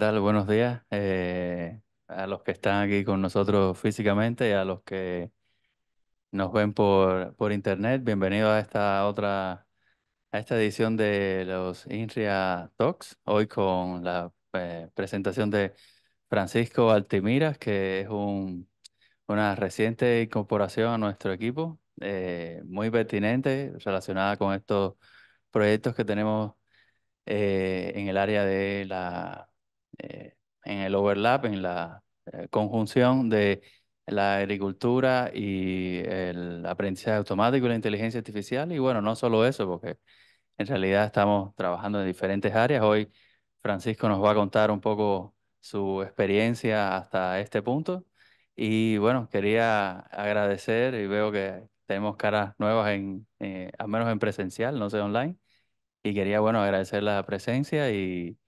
tal? Buenos días eh, a los que están aquí con nosotros físicamente y a los que nos ven por, por internet. Bienvenidos a esta otra, a esta edición de los INRIA Talks, hoy con la eh, presentación de Francisco Altimiras, que es un, una reciente incorporación a nuestro equipo, eh, muy pertinente, relacionada con estos proyectos que tenemos eh, en el área de la, eh, en el overlap, en la eh, conjunción de la agricultura y el aprendizaje automático y la inteligencia artificial. Y bueno, no solo eso, porque en realidad estamos trabajando en diferentes áreas. Hoy Francisco nos va a contar un poco su experiencia hasta este punto. Y bueno, quería agradecer y veo que tenemos caras nuevas en, al menos en presencial, no sé online. Y quería, bueno, agradecer la presencia y,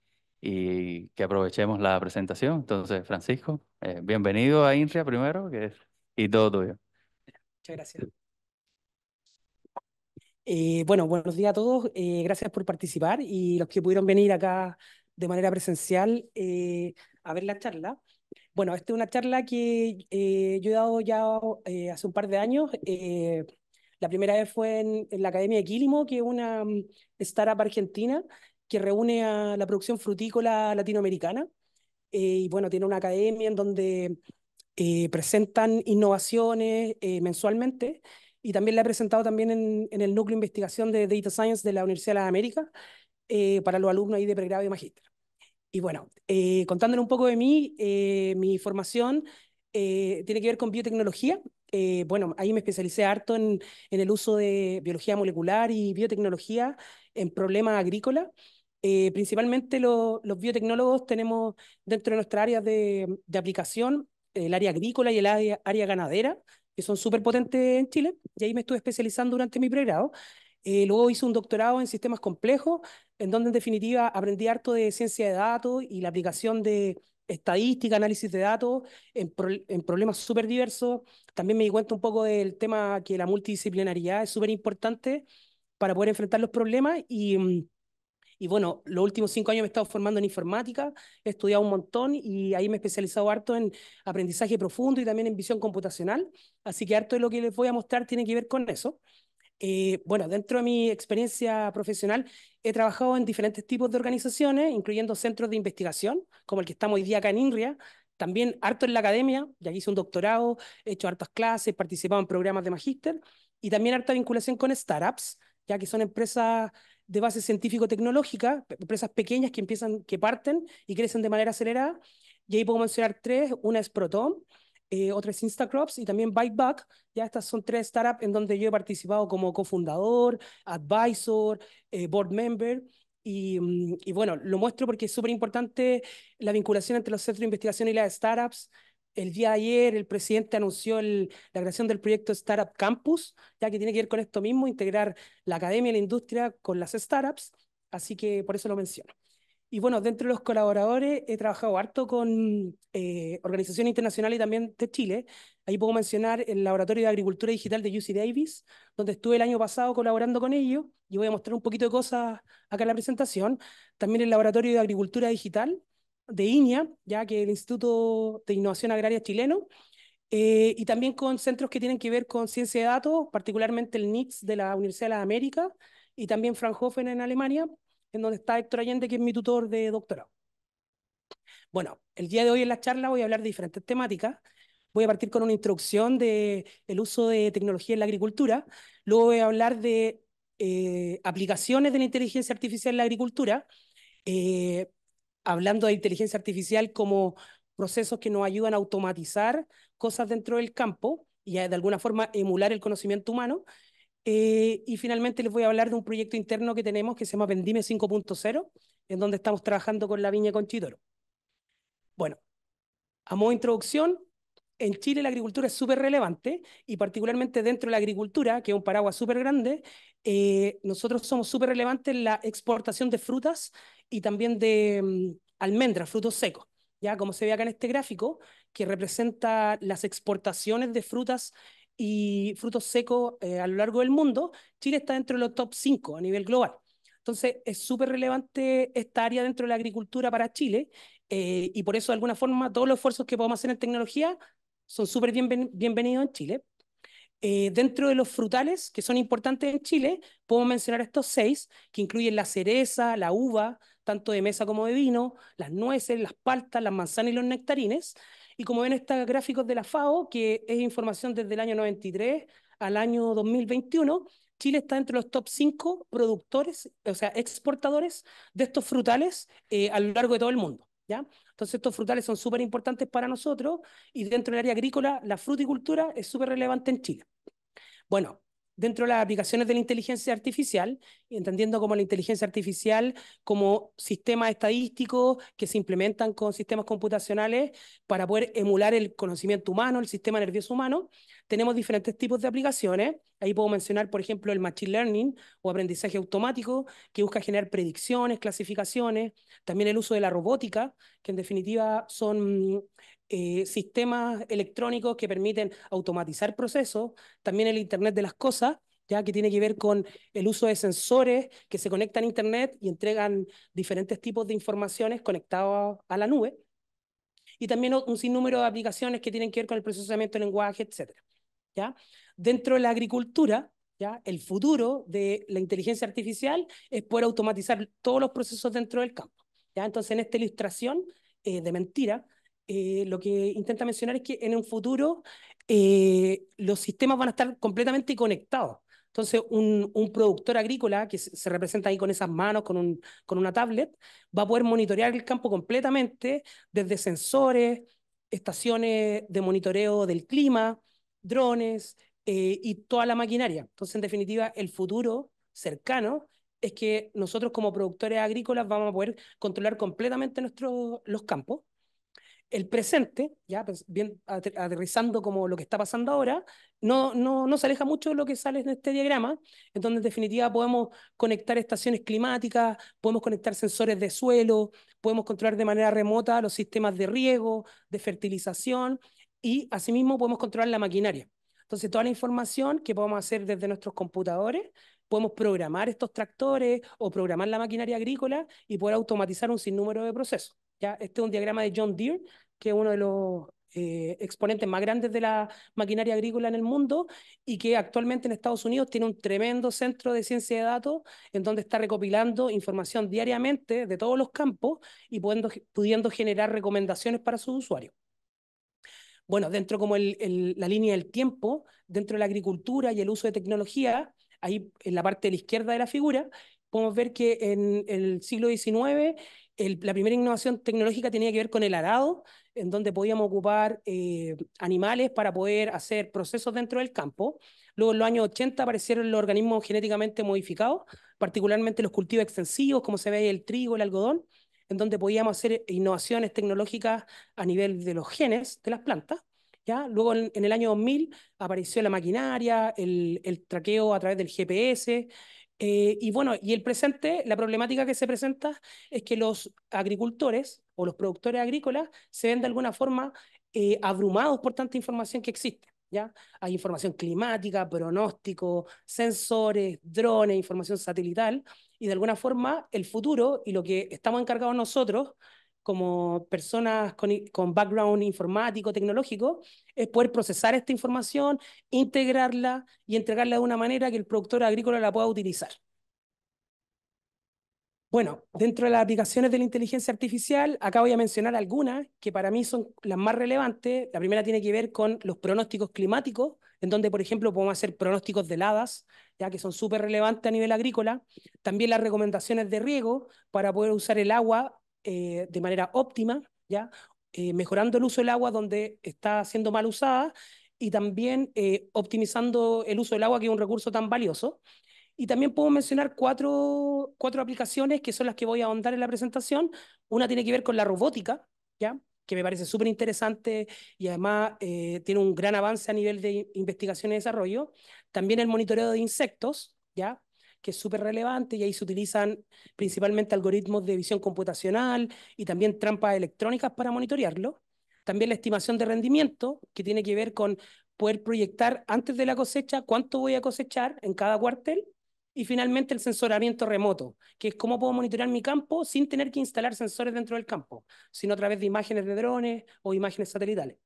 y que aprovechemos la presentación. Entonces, Francisco, eh, bienvenido a INRIA primero, que es, y todo tuyo. Muchas gracias. Eh, bueno, buenos días a todos. Eh, gracias por participar y los que pudieron venir acá de manera presencial a ver la charla. Bueno, esta es una charla que yo he dado ya hace un par de años la primera vez fue en, la Academia de Quilimo, que es una mm, startup argentina que reúne a la producción frutícola latinoamericana. Eh, y bueno, tiene una academia en donde eh, presentan innovaciones eh, mensualmente. Y también la he presentado también en, el núcleo de investigación de Data Science de la Universidad de las Américas para los alumnos ahí de pregrado y magíster. Y bueno, contándole un poco de mí, mi formación tiene que ver con biotecnología. Bueno, ahí me especialicé harto en, el uso de biología molecular y biotecnología en problemas agrícolas. Eh, principalmente los biotecnólogos tenemos dentro de nuestra área de, aplicación el área agrícola y el área, ganadera, que son súper potentes en Chile, y ahí me estuve especializando durante mi pregrado. Eh, luego hice un doctorado en sistemas complejos, en donde en definitiva aprendí harto de ciencia de datos y la aplicación de estadística, análisis de datos en, en problemas súper diversos. También me di cuenta un poco del tema que la multidisciplinaridad es súper importante para poder enfrentar los problemas y, mm, y bueno, los últimos cinco años me he estado formando en informática, he estudiado un montón y ahí me he especializado harto en aprendizaje profundo y también en visión computacional. Así que harto de lo que les voy a mostrar tiene que ver con eso. Eh, bueno, dentro de mi experiencia profesional he trabajado en diferentes tipos de organizaciones, incluyendo centros de investigación, como el que estamos hoy día acá en INRIA, también harto en la academia, ya hice un doctorado, he hecho hartas clases, participado en programas de magíster, y también harta vinculación con startups, ya que son empresas de base científico-tecnológica, empresas pequeñas que empiezan, que parten y crecen de manera acelerada. Y ahí puedo mencionar tres, una es Proton, eh, otras Instacrops y también Bikeback. Ya estas son tres startups en donde yo he participado como cofundador, advisor, eh, board member. Y, mm, y, bueno, lo muestro porque es súper importante la vinculación entre los centros de investigación y las startups. El día de ayer el presidente anunció la creación del proyecto Startup Campus, ya que tiene que ver con esto mismo, integrar la academia y la industria con las startups. Así que por eso lo menciono. Y bueno, dentro de los colaboradores he trabajado harto con eh, organizaciones internacionales y también de Chile. Ahí puedo mencionar el Laboratorio de Agricultura Digital de UC Davis, donde estuve el año pasado colaborando con ellos. Y voy a mostrar un poquito de cosas acá en la presentación. También el Laboratorio de Agricultura Digital de INIA, ya que el Instituto de Innovación Agraria chileno. Eh, y también con centros que tienen que ver con ciencia de datos, particularmente el NITS de la Universidad de las Américas y también Fraunhofer en Alemania, en donde está Héctor Allende, que es mi tutor de doctorado. Bueno, el día de hoy en la charla voy a hablar de diferentes temáticas. Voy a partir con una introducción del el uso de tecnología en la agricultura. Luego voy a hablar de eh, aplicaciones de la inteligencia artificial en la agricultura, eh, hablando de inteligencia artificial como procesos que nos ayudan a automatizar cosas dentro del campo y de alguna forma emular el conocimiento humano. Eh, y finalmente les voy a hablar de un proyecto interno que tenemos que se llama Vendime 5.0, en donde estamos trabajando con la viña Conchitoro. Bueno, a modo de introducción, en Chile la agricultura es súper relevante y particularmente dentro de la agricultura, que es un paraguas súper grande, eh, nosotros somos súper relevantes en la exportación de frutas y también de mm, almendras, frutos secos. Ya como se ve acá en este gráfico, que representa las exportaciones de frutas y frutos secos eh, a lo largo del mundo, Chile está dentro de los top 5 a nivel global. Entonces, es súper relevante esta área dentro de la agricultura para Chile eh, y por eso, de alguna forma, todos los esfuerzos que podemos hacer en tecnología son súper bien, bienvenidos en Chile. Eh, dentro de los frutales que son importantes en Chile, puedo mencionar estos seis, que incluyen la cereza, la uva, tanto de mesa como de vino, las nueces, las paltas, las manzanas y los nectarines. Y como ven estos gráficos de la FAO, que es información desde el año 93 al año 2021, Chile está entre los top 5 productores, o sea, exportadores de estos frutales eh, a lo largo de todo el mundo. ¿Ya? Entonces, estos frutales son súper importantes para nosotros y dentro del área agrícola, la fruticultura es súper relevante en Chile. Bueno, dentro de las aplicaciones de la inteligencia artificial, entendiendo como la inteligencia artificial como sistemas estadísticos que se implementan con sistemas computacionales para poder emular el conocimiento humano, el sistema nervioso humano, tenemos diferentes tipos de aplicaciones. Ahí puedo mencionar, por ejemplo, el Machine Learning o aprendizaje automático, que busca generar predicciones, clasificaciones. También el uso de la robótica, que en definitiva son eh, sistemas electrónicos que permiten automatizar procesos, también el Internet de las Cosas, ya que tiene que ver con el uso de sensores que se conectan a Internet y entregan diferentes tipos de informaciones conectadas a la nube, y también un sinnúmero de aplicaciones que tienen que ver con el procesamiento de lenguaje, etc. ¿ya? Dentro de la agricultura, ¿ya? el futuro de la inteligencia artificial es poder automatizar todos los procesos dentro del campo. ¿ya? Entonces, en esta ilustración eh, de mentira, eh, lo que intenta mencionar es que en un futuro eh, los sistemas van a estar completamente conectados. Entonces, un, un, productor agrícola que se representa ahí con esas manos, con, un, con una tablet, va a poder monitorear el campo completamente desde sensores, estaciones de monitoreo del clima, drones eh, y toda la maquinaria. Entonces, en definitiva, el futuro cercano es que nosotros como productores agrícolas vamos a poder controlar completamente nuestros los campos el presente, ya pues, bien aterrizando como lo que está pasando ahora, no, no, no se aleja mucho de lo que sale en este diagrama, en donde en definitiva podemos conectar estaciones climáticas, podemos conectar sensores de suelo, podemos controlar de manera remota los sistemas de riego, de fertilización y asimismo podemos controlar la maquinaria. Entonces, toda la información que podemos hacer desde nuestros computadores, podemos programar estos tractores o programar la maquinaria agrícola y poder automatizar un sinnúmero de procesos. ¿ya? Este es un diagrama de John Deere, que es uno de los eh, exponentes más grandes de la maquinaria agrícola en el mundo y que actualmente en Estados Unidos tiene un tremendo centro de ciencia de datos en donde está recopilando información diariamente de todos los campos y pudiendo, pudiendo generar recomendaciones para sus usuarios. Bueno, dentro como el, la línea del tiempo, dentro de la agricultura y el uso de tecnología, ahí en la parte de la izquierda de la figura, podemos ver que en el siglo XIX la primera innovación tecnológica tenía que ver con el arado, en donde podíamos ocupar eh, animales para poder hacer procesos dentro del campo. Luego en los años 80 aparecieron los organismos genéticamente modificados, particularmente los cultivos extensivos, como se ve ahí el trigo, el algodón, en donde podíamos hacer innovaciones tecnológicas a nivel de los genes de las plantas. ¿ya? Luego en, el año 2000 apareció la maquinaria, el, el traqueo a través del GPS, eh, y bueno, y el presente, la problemática que se presenta es que los agricultores o los productores agrícolas se ven de alguna forma eh, abrumados por tanta información que existe. ¿ya? Hay información climática, pronóstico, sensores, drones, información satelital, y de alguna forma el futuro y lo que estamos encargados nosotros como personas con, background informático, tecnológico, es poder procesar esta información, integrarla y entregarla de una manera que el productor agrícola la pueda utilizar. Bueno, dentro de las aplicaciones de la inteligencia artificial, acá voy a mencionar algunas que para mí son las más relevantes. La primera tiene que ver con los pronósticos climáticos, en donde, por ejemplo, podemos hacer pronósticos de heladas, ya que son súper relevantes a nivel agrícola. También las recomendaciones de riego para poder usar el agua eh, de manera óptima, ¿ya? Eh, mejorando el uso del agua donde está siendo mal usada y también eh, optimizando el uso del agua, que es un recurso tan valioso. Y también puedo mencionar cuatro, cuatro aplicaciones que son las que voy a ahondar en la presentación. Una tiene que ver con la robótica, ¿ya? que me parece súper interesante y además tiene un gran avance a nivel de investigación y desarrollo. También el monitoreo de insectos, ¿ya? que es súper relevante y ahí se utilizan principalmente algoritmos de visión computacional y también trampas electrónicas para monitorearlo. También la estimación de rendimiento, que tiene que ver con poder proyectar antes de la cosecha cuánto voy a cosechar en cada cuartel Y finalmente el sensoramiento remoto, que es cómo puedo monitorear mi campo sin tener que instalar sensores dentro del campo, sino a través de imágenes de drones o imágenes satelitales.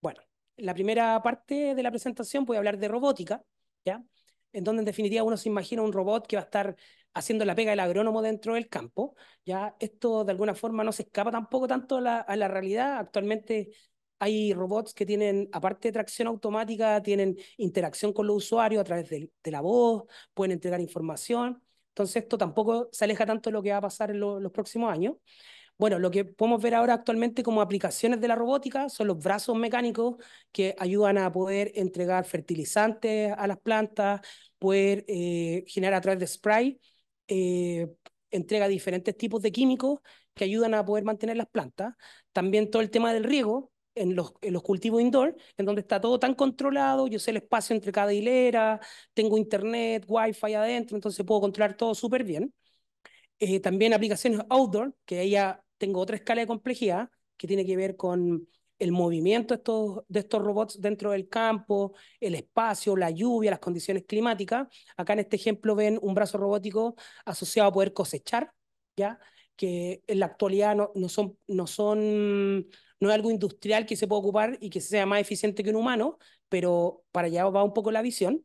Bueno, la primera parte de la presentación voy a hablar de robótica, ¿ya? En donde en definitiva uno se imagina un robot que va a estar haciendo la pega del agrónomo dentro del campo, ¿ya? Esto de alguna forma no se escapa tampoco tanto a la, a la realidad. Actualmente hay robots que tienen, aparte de tracción automática, tienen interacción con los usuarios a través de, de la voz, pueden entregar información. Entonces esto tampoco se aleja tanto de lo que va a pasar en lo, los próximos años. Bueno, lo que podemos ver ahora actualmente como aplicaciones de la robótica son los brazos mecánicos que ayudan a poder entregar fertilizantes a las plantas, poder eh, generar a través de spray, eh, entrega diferentes tipos de químicos que ayudan a poder mantener las plantas. También todo el tema del riego en los, en los cultivos indoor, en donde está todo tan controlado, yo sé el espacio entre cada hilera, tengo internet, wifi adentro, entonces puedo controlar todo súper bien. Eh, también aplicaciones outdoor, que ella tengo otra escala de complejidad que tiene que ver con el movimiento de estos, de estos robots dentro del campo, el espacio, la lluvia, las condiciones climáticas. Acá en este ejemplo ven un brazo robótico asociado a poder cosechar, ¿ya? que en la actualidad no, no, son, no, son, no es algo industrial que se pueda ocupar y que sea más eficiente que un humano, pero para allá va un poco la visión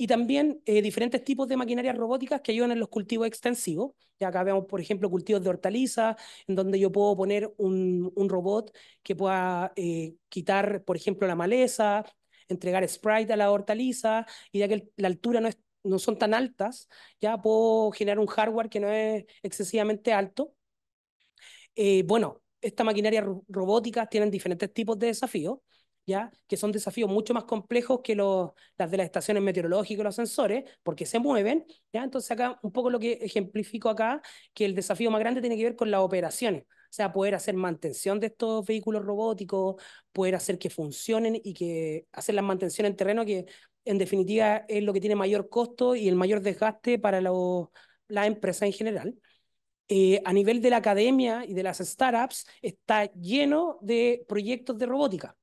y también eh, diferentes tipos de maquinarias robóticas que ayudan en los cultivos extensivos. Ya acá vemos, por ejemplo, cultivos de hortalizas, en donde yo puedo poner un, robot que pueda eh, quitar, por ejemplo, la maleza, entregar sprite a la hortaliza, y ya que la altura no, es, no son tan altas, ya puedo generar un hardware que no es excesivamente alto. Eh, bueno, estas maquinarias robóticas tienen diferentes tipos de desafíos que son desafíos mucho más complejos que los, las de las estaciones meteorológicas, los sensores, porque se mueven. ¿ya? Entonces acá un poco lo que ejemplifico acá, que el desafío más grande tiene que ver con las operaciones. O sea, poder hacer mantención de estos vehículos robóticos, poder hacer que funcionen y que hacer la mantención en terreno, que en definitiva es lo que tiene mayor costo y el mayor desgaste para la empresa en general. Eh, a nivel de la academia y de las startups, está lleno de proyectos de robótica.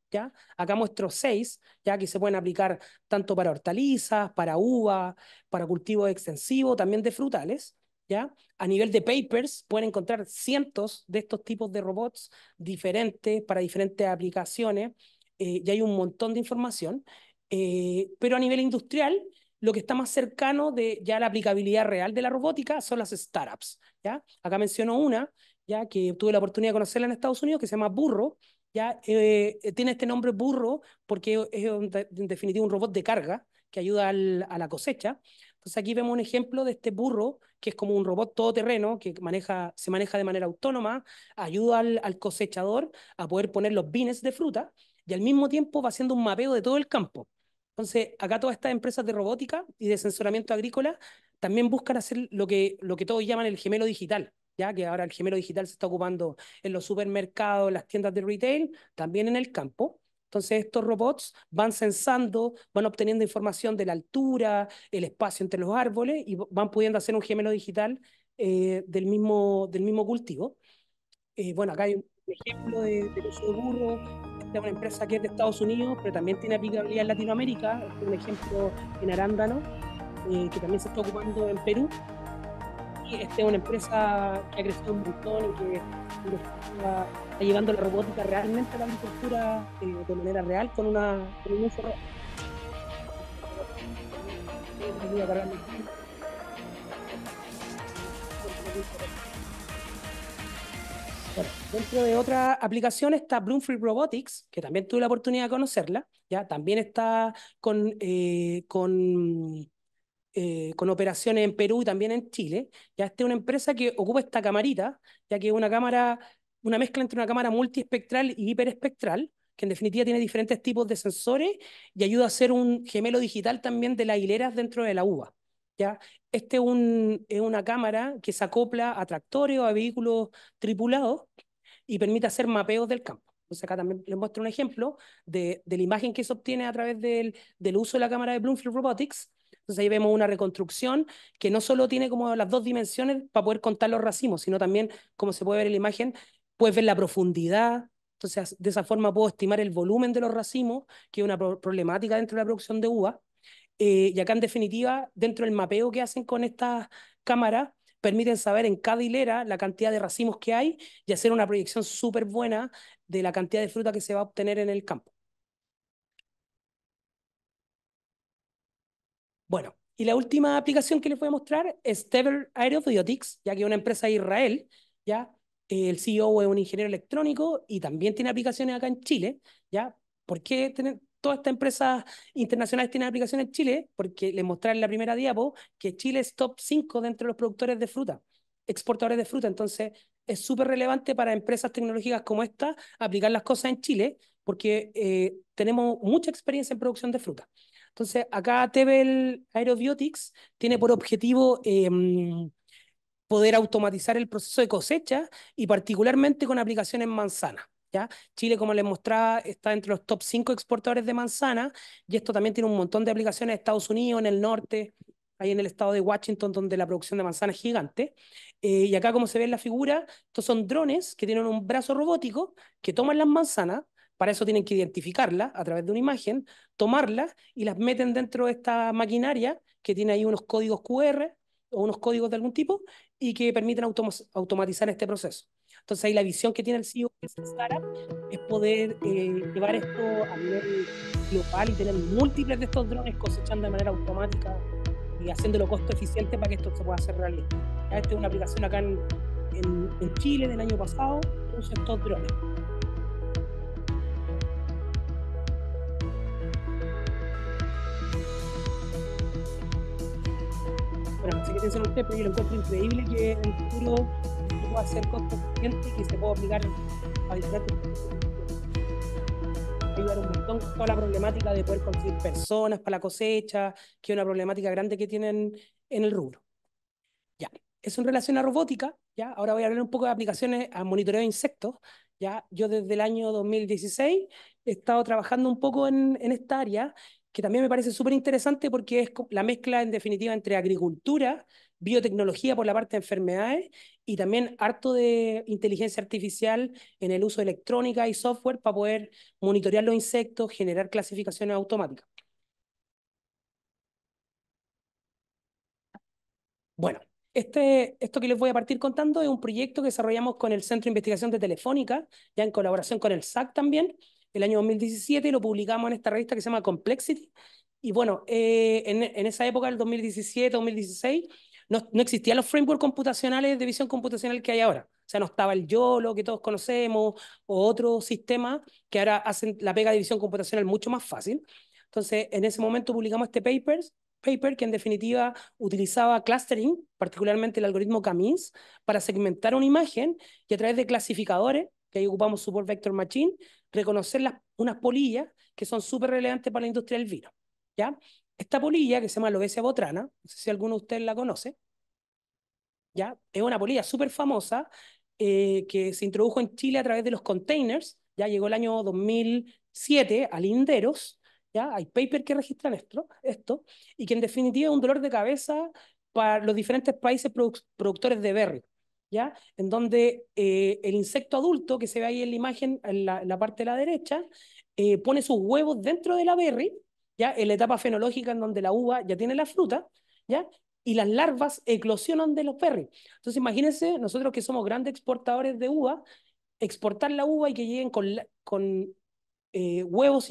Acá muestro seis, ya que se pueden aplicar tanto para hortalizas, para uva, para cultivos extensivos, también de frutales, ¿ya? A nivel de papers pueden encontrar cientos de estos tipos de robots diferentes para diferentes aplicaciones, eh, y hay un montón de información, eh, pero a nivel industrial, lo que está más cercano de ya la aplicabilidad real de la robótica son las startups, ¿ya? Acá menciono una, ya que tuve la oportunidad de conocerla en Estados Unidos, que se llama Burro, ya eh, tiene este nombre burro porque es en definitiva un robot de carga que ayuda al, a la cosecha. Entonces aquí vemos un ejemplo de este burro, que es como un robot todoterreno que maneja, se maneja de manera autónoma, ayuda al, al cosechador a poder poner los bines de fruta y al mismo tiempo va haciendo un mapeo de todo el campo. Entonces, acá todas estas empresas de robótica y de sensoramiento agrícola también buscan hacer lo que, lo que todos llaman el gemelo digital, ya que ahora el gemelo digital se está ocupando en los supermercados, en las tiendas de retail, también en el campo. Entonces estos robots van sensando, van obteniendo información de la altura, el espacio entre los árboles y van pudiendo hacer un gemelo digital eh, del, mismo, del mismo cultivo. Eh, bueno, acá hay un ejemplo de, del uso de. Es una empresa que es de Estados Unidos, pero también tiene aplicabilidad en Latinoamérica. Este es un ejemplo en arándano, eh, que también se está ocupando en Perú esta es una empresa que ha crecido un montón y que, está, llevando la robótica realmente a la agricultura eh, de manera real con, una, con un uso. Dentro de otra aplicación está Bloomfield Robotics, que también tuve la oportunidad de conocerla, ya también está con, eh, con eh, con operaciones en Perú y también en Chile. Ya esta es una empresa que ocupa esta camarita, ya que es una cámara, una mezcla entre una cámara multiespectral y hiperespectral, que en definitiva tiene diferentes tipos de sensores y ayuda a hacer un gemelo digital también de las hileras dentro de la uva. ¿Ya? Este es, un, es una cámara que se acopla a tractores o a vehículos tripulados y permite hacer mapeos del campo. Entonces acá también les muestro un ejemplo de, de la imagen que se obtiene a través del, del uso de la cámara de Bloomfield Robotics, entonces ahí vemos una reconstrucción que no solo tiene como las dos dimensiones para poder contar los racimos, sino también, como se puede ver en la imagen, puedes ver la profundidad. Entonces, de esa forma puedo estimar el volumen de los racimos, que es una problemática dentro de la producción de uva. Eh, y acá en definitiva, dentro del mapeo que hacen con estas cámaras, permiten saber en cada hilera la cantidad de racimos que hay y hacer una proyección súper buena de la cantidad de fruta que se va a obtener en el campo. Bueno, y la última aplicación que les voy a mostrar es Tever Aerobiotics, ya que es una empresa de Israel, ya el CEO es un ingeniero electrónico y también tiene aplicaciones acá en Chile, ¿ya? ¿Por qué todas estas empresas internacionales tienen aplicaciones en Chile? Porque les mostré en la primera diapo que Chile es top 5 dentro de los productores de fruta, exportadores de fruta. Entonces, es súper relevante para empresas tecnológicas como esta aplicar las cosas en Chile porque eh, tenemos mucha experiencia en producción de fruta. Entonces, acá Tebel Aerobiotics tiene por objetivo em, poder automatizar el proceso de cosecha y particularmente con aplicaciones manzana. Chile, como les mostraba, está entre los top 5 exportadores de manzana y esto también tiene un montón de aplicaciones en Estados Unidos, en el norte, ahí en el estado de Washington, donde la producción de manzana es gigante. Eh, y acá, como se ve en la figura, estos son drones que tienen un brazo robótico que toman las manzanas, para eso tienen que identificarlas a través de una imagen, tomarlas y las meten dentro de esta maquinaria que tiene ahí unos códigos QR o unos códigos de algún tipo y que permiten automatizar este proceso. Entonces ahí la visión que tiene el CEO de Sara es poder eh, llevar esto a nivel global y tener múltiples de estos drones cosechando de manera automática y haciéndolo costo eficiente para que esto se pueda hacer realidad. esta es una aplicación acá en, en, Chile del año pasado, uso estos drones. bueno, no sé qué piensan ustedes, pero yo lo encuentro increíble que en el futuro pueda costo eficiente y que se pueda aplicar a diferentes ayudar un montón con toda la problemática de poder conseguir personas para la cosecha, que es una problemática grande que tienen en el rubro. Ya, eso en relación a robótica, ya, ahora voy a hablar un poco de aplicaciones a monitoreo de insectos, ya, yo desde el año 2016 he estado trabajando un poco en, en esta área que también me parece súper interesante porque es la mezcla en definitiva entre agricultura, biotecnología por la parte de enfermedades y también harto de inteligencia artificial en el uso de electrónica y software para poder monitorear los insectos, generar clasificaciones automáticas. Bueno, este, esto que les voy a partir contando es un proyecto que desarrollamos con el Centro de Investigación de Telefónica, ya en colaboración con el SAC también, el año 2017 y lo publicamos en esta revista que se llama Complexity. Y bueno, eh, en, en, esa época, el 2017, 2016, no, no existían los frameworks computacionales de visión computacional que hay ahora. O sea, no estaba el YOLO que todos conocemos o otros sistemas que ahora hacen la pega de visión computacional mucho más fácil. Entonces, en ese momento publicamos este paper, paper que en definitiva utilizaba clustering, particularmente el algoritmo Camins, para segmentar una imagen y a través de clasificadores, que ahí ocupamos Support Vector Machine, reconocer las, unas polillas que son súper relevantes para la industria del vino. ¿ya? Esta polilla, que se llama Lobesia botrana, no sé si alguno de ustedes la conoce, ¿ya? es una polilla súper famosa eh, que se introdujo en Chile a través de los containers, ya llegó el año 2007 a Linderos, ¿ya? hay paper que registran esto, esto, y que en definitiva es un dolor de cabeza para los diferentes países productores de berry. ¿ya? En donde eh, el insecto adulto, que se ve ahí en la imagen, en la, parte de la derecha, eh, pone sus huevos dentro de la berry, ¿ya? En la etapa fenológica en donde la uva ya tiene la fruta, ¿ya? Y las larvas eclosionan de los berries. Entonces, imagínense, nosotros que somos grandes exportadores de uva, exportar la uva y que lleguen con, con eh, huevos,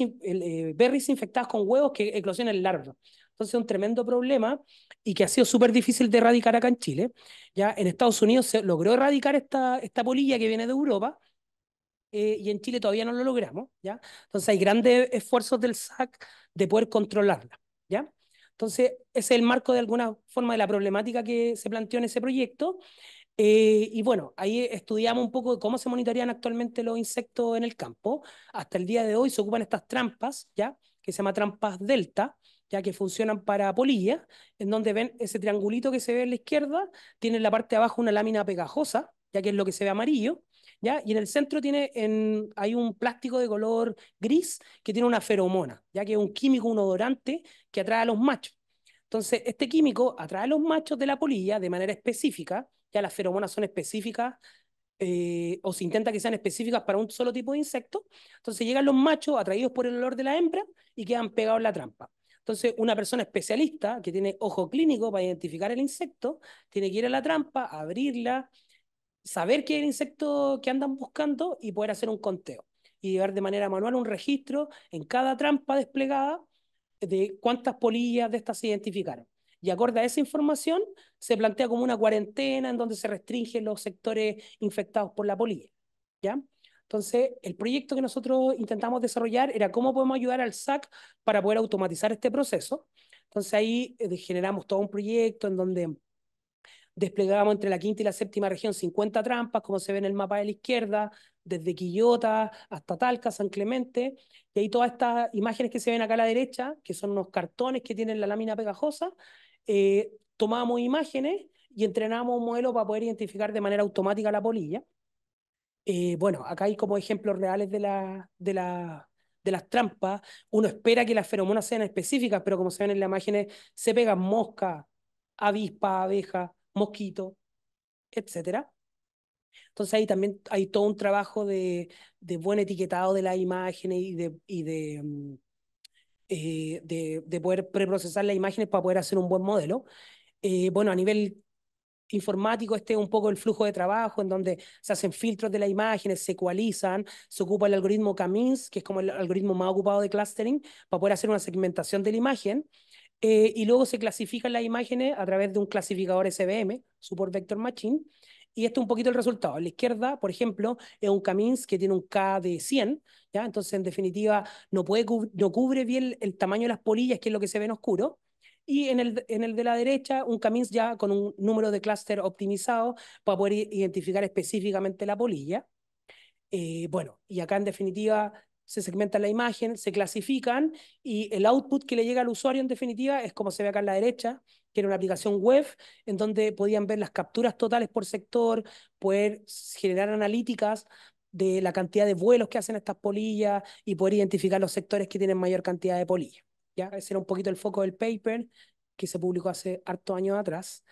berries infectadas con huevos que eclosionen larvas. Entonces, es un tremendo problema y que ha sido súper difícil de erradicar acá en Chile. Ya en Estados Unidos se logró erradicar esta, esta polilla que viene de Europa eh, y en Chile todavía no lo logramos. ¿ya? Entonces, hay grandes esfuerzos del SAC de poder controlarla. ¿ya? Entonces, ese es el marco de alguna forma de la problemática que se planteó en ese proyecto. Eh, y bueno, ahí estudiamos un poco cómo se monitorean actualmente los insectos en el campo. Hasta el día de hoy se ocupan estas trampas, ¿ya? que se llama trampas delta, ya que funcionan para polillas, en donde ven ese triangulito que se ve en la izquierda, tiene en la parte de abajo una lámina pegajosa, ya que es lo que se ve amarillo, y en el centro tiene en, hay un plástico de color gris que tiene una feromona, ya que es un químico, un odorante que atrae a los machos. Entonces, este químico atrae a los machos de la polilla de manera específica, ya las feromonas son específicas eh, o se intenta que sean específicas para un solo tipo de insecto. Entonces llegan los machos atraídos por el olor de la hembra y quedan pegados en la trampa. Entonces, una persona especialista que tiene ojo clínico para identificar el insecto, tiene que ir a la trampa, abrirla, saber qué insecto que andan buscando y poder hacer un conteo. Y llevar de manera manual un registro en cada trampa desplegada de cuántas polillas de estas se identificaron. Y acorde a esa información, se plantea como una cuarentena en donde se restringen los sectores infectados por la polilla. ¿ya? Entonces, el proyecto que nosotros intentamos desarrollar era cómo podemos ayudar al SAC para poder automatizar este proceso. Entonces ahí eh, generamos todo un proyecto en donde desplegábamos entre la quinta y la séptima región 50 trampas, como se ve en el mapa de la izquierda, desde Quillota hasta Talca, San Clemente, y ahí todas estas imágenes que se ven acá a la derecha, que son unos cartones que tienen la lámina pegajosa, eh, tomábamos imágenes y entrenábamos un modelo para poder identificar de manera automática la polilla. Eh, bueno, acá hay como ejemplos reales de, la, de, la, de las trampas. Uno espera que las feromonas sean específicas, pero como se ven en las imágenes, se pegan mosca, avispa, abeja, mosquito, etcétera. Entonces ahí también hay todo un trabajo de, de buen etiquetado de las imágenes y de, y de, mm, eh, de, de, poder preprocesar las imágenes para poder hacer un buen modelo. Eh, bueno, a nivel informático, este es un poco el flujo de trabajo en donde se hacen filtros de las imágenes, se ecualizan, se ocupa el algoritmo Camins, que es como el algoritmo más ocupado de clustering, para poder hacer una segmentación de la imagen. Eh, y luego se clasifican las imágenes a través de un clasificador SVM, Support Vector Machine, y esto es un poquito el resultado. A la izquierda, por ejemplo, es un Camins que tiene un K de 100, ¿ya? Entonces, en definitiva, no, puede no cubre bien el tamaño de las polillas, que es lo que se ve en oscuro, y en el, en el de la derecha, un Camins ya con un número de clúster optimizado para poder identificar específicamente la polilla. Eh, bueno, y acá en definitiva se segmenta la imagen, se clasifican y el output que le llega al usuario en definitiva es como se ve acá en la derecha, que era una aplicación web en donde podían ver las capturas totales por sector, poder generar analíticas de la cantidad de vuelos que hacen estas polillas y poder identificar los sectores que tienen mayor cantidad de polillas. ¿ya? Ese era un poquito el foco del paper que se publicó hace hartos años atrás.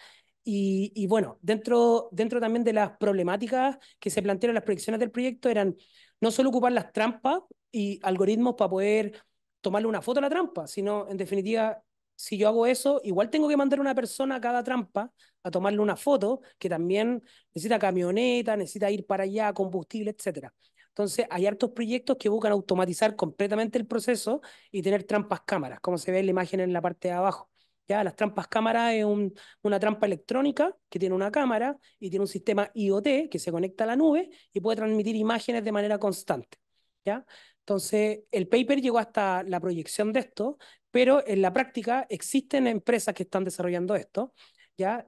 Y, y, bueno, dentro, dentro también de las problemáticas que se plantearon las proyecciones del proyecto eran no solo ocupar las trampas y algoritmos para poder tomarle una foto a la trampa, sino en definitiva, si yo hago eso, igual tengo que mandar a una persona a cada trampa a tomarle una foto, que también necesita camioneta, necesita ir para allá, combustible, etc. Entonces, hay hartos proyectos que buscan automatizar completamente el proceso y tener trampas cámaras, como se ve en la imagen en la parte de abajo. ¿Ya? Las trampas cámara es un, una trampa electrónica que tiene una cámara y tiene un sistema IoT que se conecta a la nube y puede transmitir imágenes de manera constante. ¿ya? Entonces, el paper llegó hasta la proyección de esto, pero en la práctica existen empresas que están desarrollando esto. ¿ya?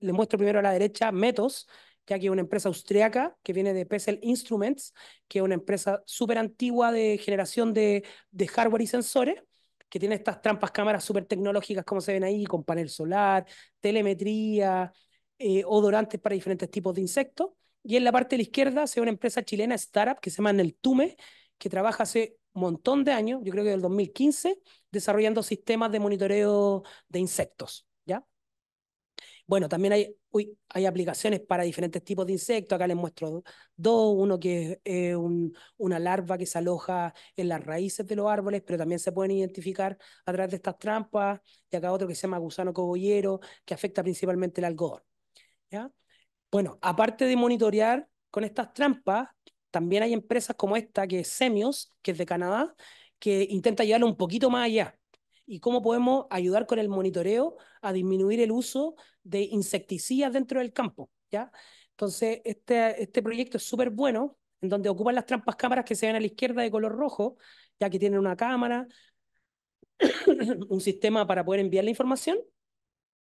Les muestro primero a la derecha Metos, ya que es una empresa austriaca que viene de Pessel Instruments, que es una empresa súper antigua de generación de, de hardware y sensores, que tiene estas trampas cámaras súper tecnológicas como se ven ahí, con panel solar, telemetría, eh, odorantes para diferentes tipos de insectos. Y en la parte de la izquierda se ve una empresa chilena, startup, que se llama Neltume, que trabaja hace un montón de años, yo creo que del 2015, desarrollando sistemas de monitoreo de insectos. ¿ya? Bueno, también hay, uy, hay aplicaciones para diferentes tipos de insectos. Acá les muestro dos. Uno que es una larva que se aloja en las raíces de los árboles, pero también se pueden identificar a través de estas trampas. Y acá otro que se llama gusano cogollero, que afecta principalmente el algodón. ¿ya? Bueno, aparte de monitorear con estas trampas, también hay empresas como esta, que es Semios, que es de Canadá, que intenta llevarlo un poquito más allá y cómo podemos ayudar con el monitoreo a disminuir el uso de insecticidas dentro del campo. ¿ya? Entonces, este, este proyecto es súper bueno, en donde ocupan las trampas cámaras que se ven a la izquierda de color rojo, ya que tienen una cámara, un sistema para poder enviar la información,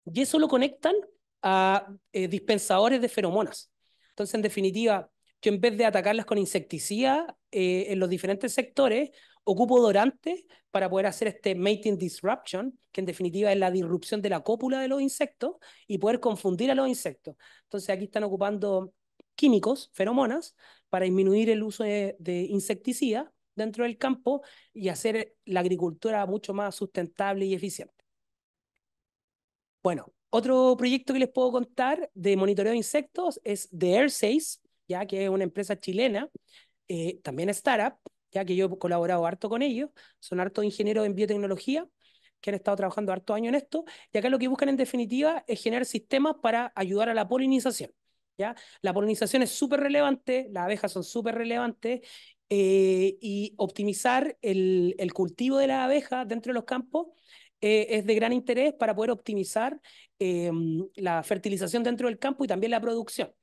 y eso lo conectan a eh, dispensadores de feromonas. Entonces, en definitiva, yo en vez de atacarlas con insecticidas eh, en los diferentes sectores, ocupo odorantes para poder hacer este mating disruption, que en definitiva es la disrupción de la cópula de los insectos y poder confundir a los insectos. Entonces aquí están ocupando químicos, feromonas, para disminuir el uso de, insecticidas dentro del campo y hacer la agricultura mucho más sustentable y eficiente. Bueno, otro proyecto que les puedo contar de monitoreo de insectos es de AirSace, ya que es una empresa chilena, eh, también startup, ya que yo he colaborado harto con ellos, son harto ingenieros en biotecnología, que han estado trabajando harto años en esto, y acá lo que buscan en definitiva es generar sistemas para ayudar a la polinización. ¿ya? La polinización es súper relevante, las abejas son súper relevantes, eh, y optimizar el, cultivo de las abejas dentro de los campos eh, es de gran interés para poder optimizar eh, la fertilización dentro del campo y también la producción.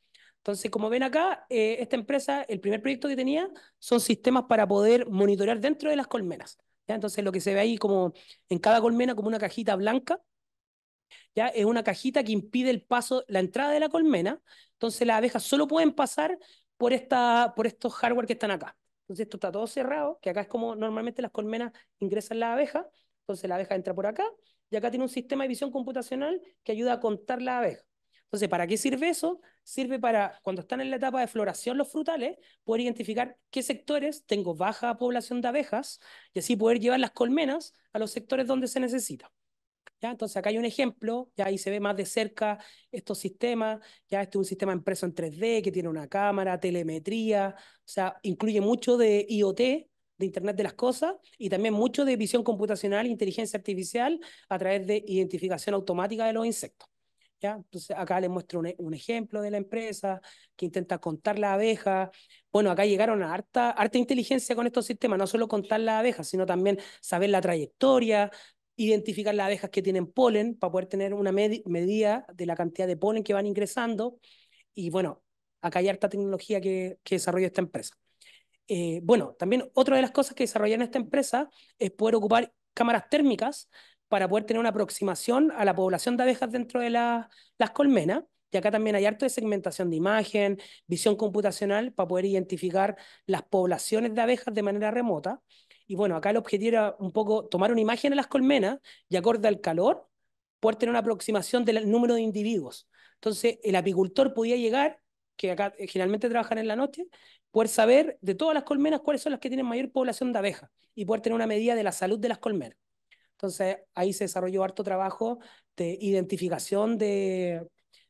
Entonces, como ven acá, eh, esta empresa, el primer proyecto que tenía son sistemas para poder monitorear dentro de las colmenas. ¿ya? Entonces, lo que se ve ahí como en cada colmena como una cajita blanca, ¿ya? es una cajita que impide el paso, la entrada de la colmena. Entonces, las abejas solo pueden pasar por, esta, por estos hardware que están acá. Entonces, esto está todo cerrado, que acá es como normalmente las colmenas ingresan las abejas. Entonces, la abeja entra por acá y acá tiene un sistema de visión computacional que ayuda a contar la abeja. Entonces, ¿para qué sirve eso? Sirve para, cuando están en la etapa de floración los frutales, poder identificar qué sectores tengo baja población de abejas y así poder llevar las colmenas a los sectores donde se necesita. ¿Ya? Entonces, acá hay un ejemplo, ya ahí se ve más de cerca estos sistemas, ya este es un sistema impreso en 3D que tiene una cámara, telemetría, o sea, incluye mucho de IoT, de Internet de las Cosas, y también mucho de visión computacional e inteligencia artificial a través de identificación automática de los insectos. ¿Ya? Entonces acá les muestro un, un, ejemplo de la empresa que intenta contar la abeja. Bueno, acá llegaron a harta, harta inteligencia con estos sistemas, no solo contar las abejas, sino también saber la trayectoria, identificar las abejas que tienen polen para poder tener una med medida de la cantidad de polen que van ingresando. Y bueno, acá hay harta tecnología que, que desarrolla esta empresa. Eh, bueno, también otra de las cosas que desarrollan esta empresa es poder ocupar cámaras térmicas para poder tener una aproximación a la población de abejas dentro de la, las colmenas. Y acá también hay harto de segmentación de imagen, visión computacional para poder identificar las poblaciones de abejas de manera remota. Y bueno, acá el objetivo era un poco tomar una imagen de las colmenas y acorde al calor, poder tener una aproximación del número de individuos. Entonces, el apicultor podía llegar, que acá eh, generalmente trabajan en la noche, poder saber de todas las colmenas cuáles son las que tienen mayor población de abejas y poder tener una medida de la salud de las colmenas. Entonces ahí se desarrolló harto trabajo de identificación de,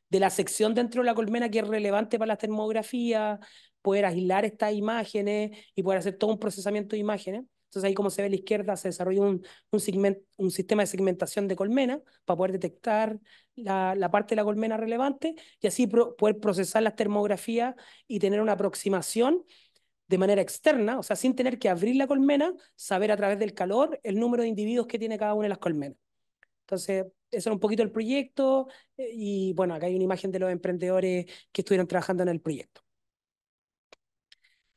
de la sección dentro de la colmena que es relevante para la termografía, poder aislar estas imágenes y poder hacer todo un procesamiento de imágenes. Entonces ahí como se ve a la izquierda se desarrolló un, un, segment, un sistema de segmentación de colmena para poder detectar la, la, parte de la colmena relevante y así pro, poder procesar las termografías y tener una aproximación de manera externa, o sea, sin tener que abrir la colmena, saber a través del calor el número de individuos que tiene cada una de las colmenas. Entonces, eso era un poquito el proyecto eh, y bueno, acá hay una imagen de los emprendedores que estuvieron trabajando en el proyecto.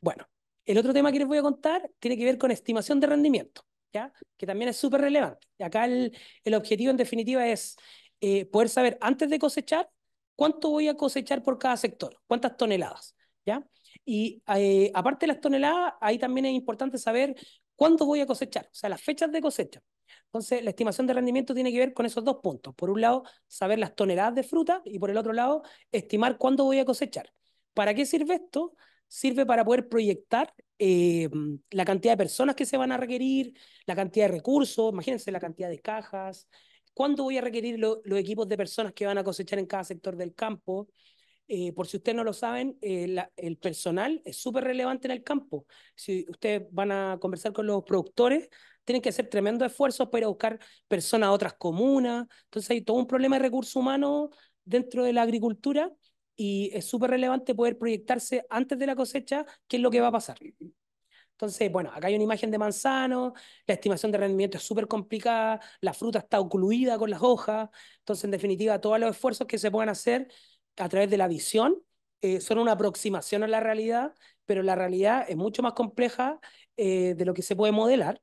Bueno, el otro tema que les voy a contar tiene que ver con estimación de rendimiento, ¿ya? que también es súper relevante. Acá el, el, objetivo en definitiva es eh, poder saber antes de cosechar cuánto voy a cosechar por cada sector, cuántas toneladas. ¿ya? Y eh, aparte de las toneladas, ahí también es importante saber cuándo voy a cosechar, o sea, las fechas de cosecha. Entonces, la estimación de rendimiento tiene que ver con esos dos puntos. Por un lado, saber las toneladas de fruta y por el otro lado, estimar cuándo voy a cosechar. ¿Para qué sirve esto? Sirve para poder proyectar eh, la cantidad de personas que se van a requerir, la cantidad de recursos, imagínense la cantidad de cajas, cuándo voy a requerir lo, los equipos de personas que van a cosechar en cada sector del campo, eh, por si ustedes no lo saben, eh, el personal es súper relevante en el campo. Si ustedes van a conversar con los productores, tienen que hacer tremendos esfuerzos para buscar personas a otras comunas. Entonces hay todo un problema de recursos humanos dentro de la agricultura y es súper relevante poder proyectarse antes de la cosecha qué es lo que va a pasar. Entonces, bueno, acá hay una imagen de manzano, la estimación de rendimiento es súper complicada, la fruta está ocluida con las hojas, entonces, en definitiva, todos los esfuerzos que se puedan hacer a través de la visión eh, son una aproximación a la realidad, pero la realidad es mucho más compleja eh, de lo que se puede modelar.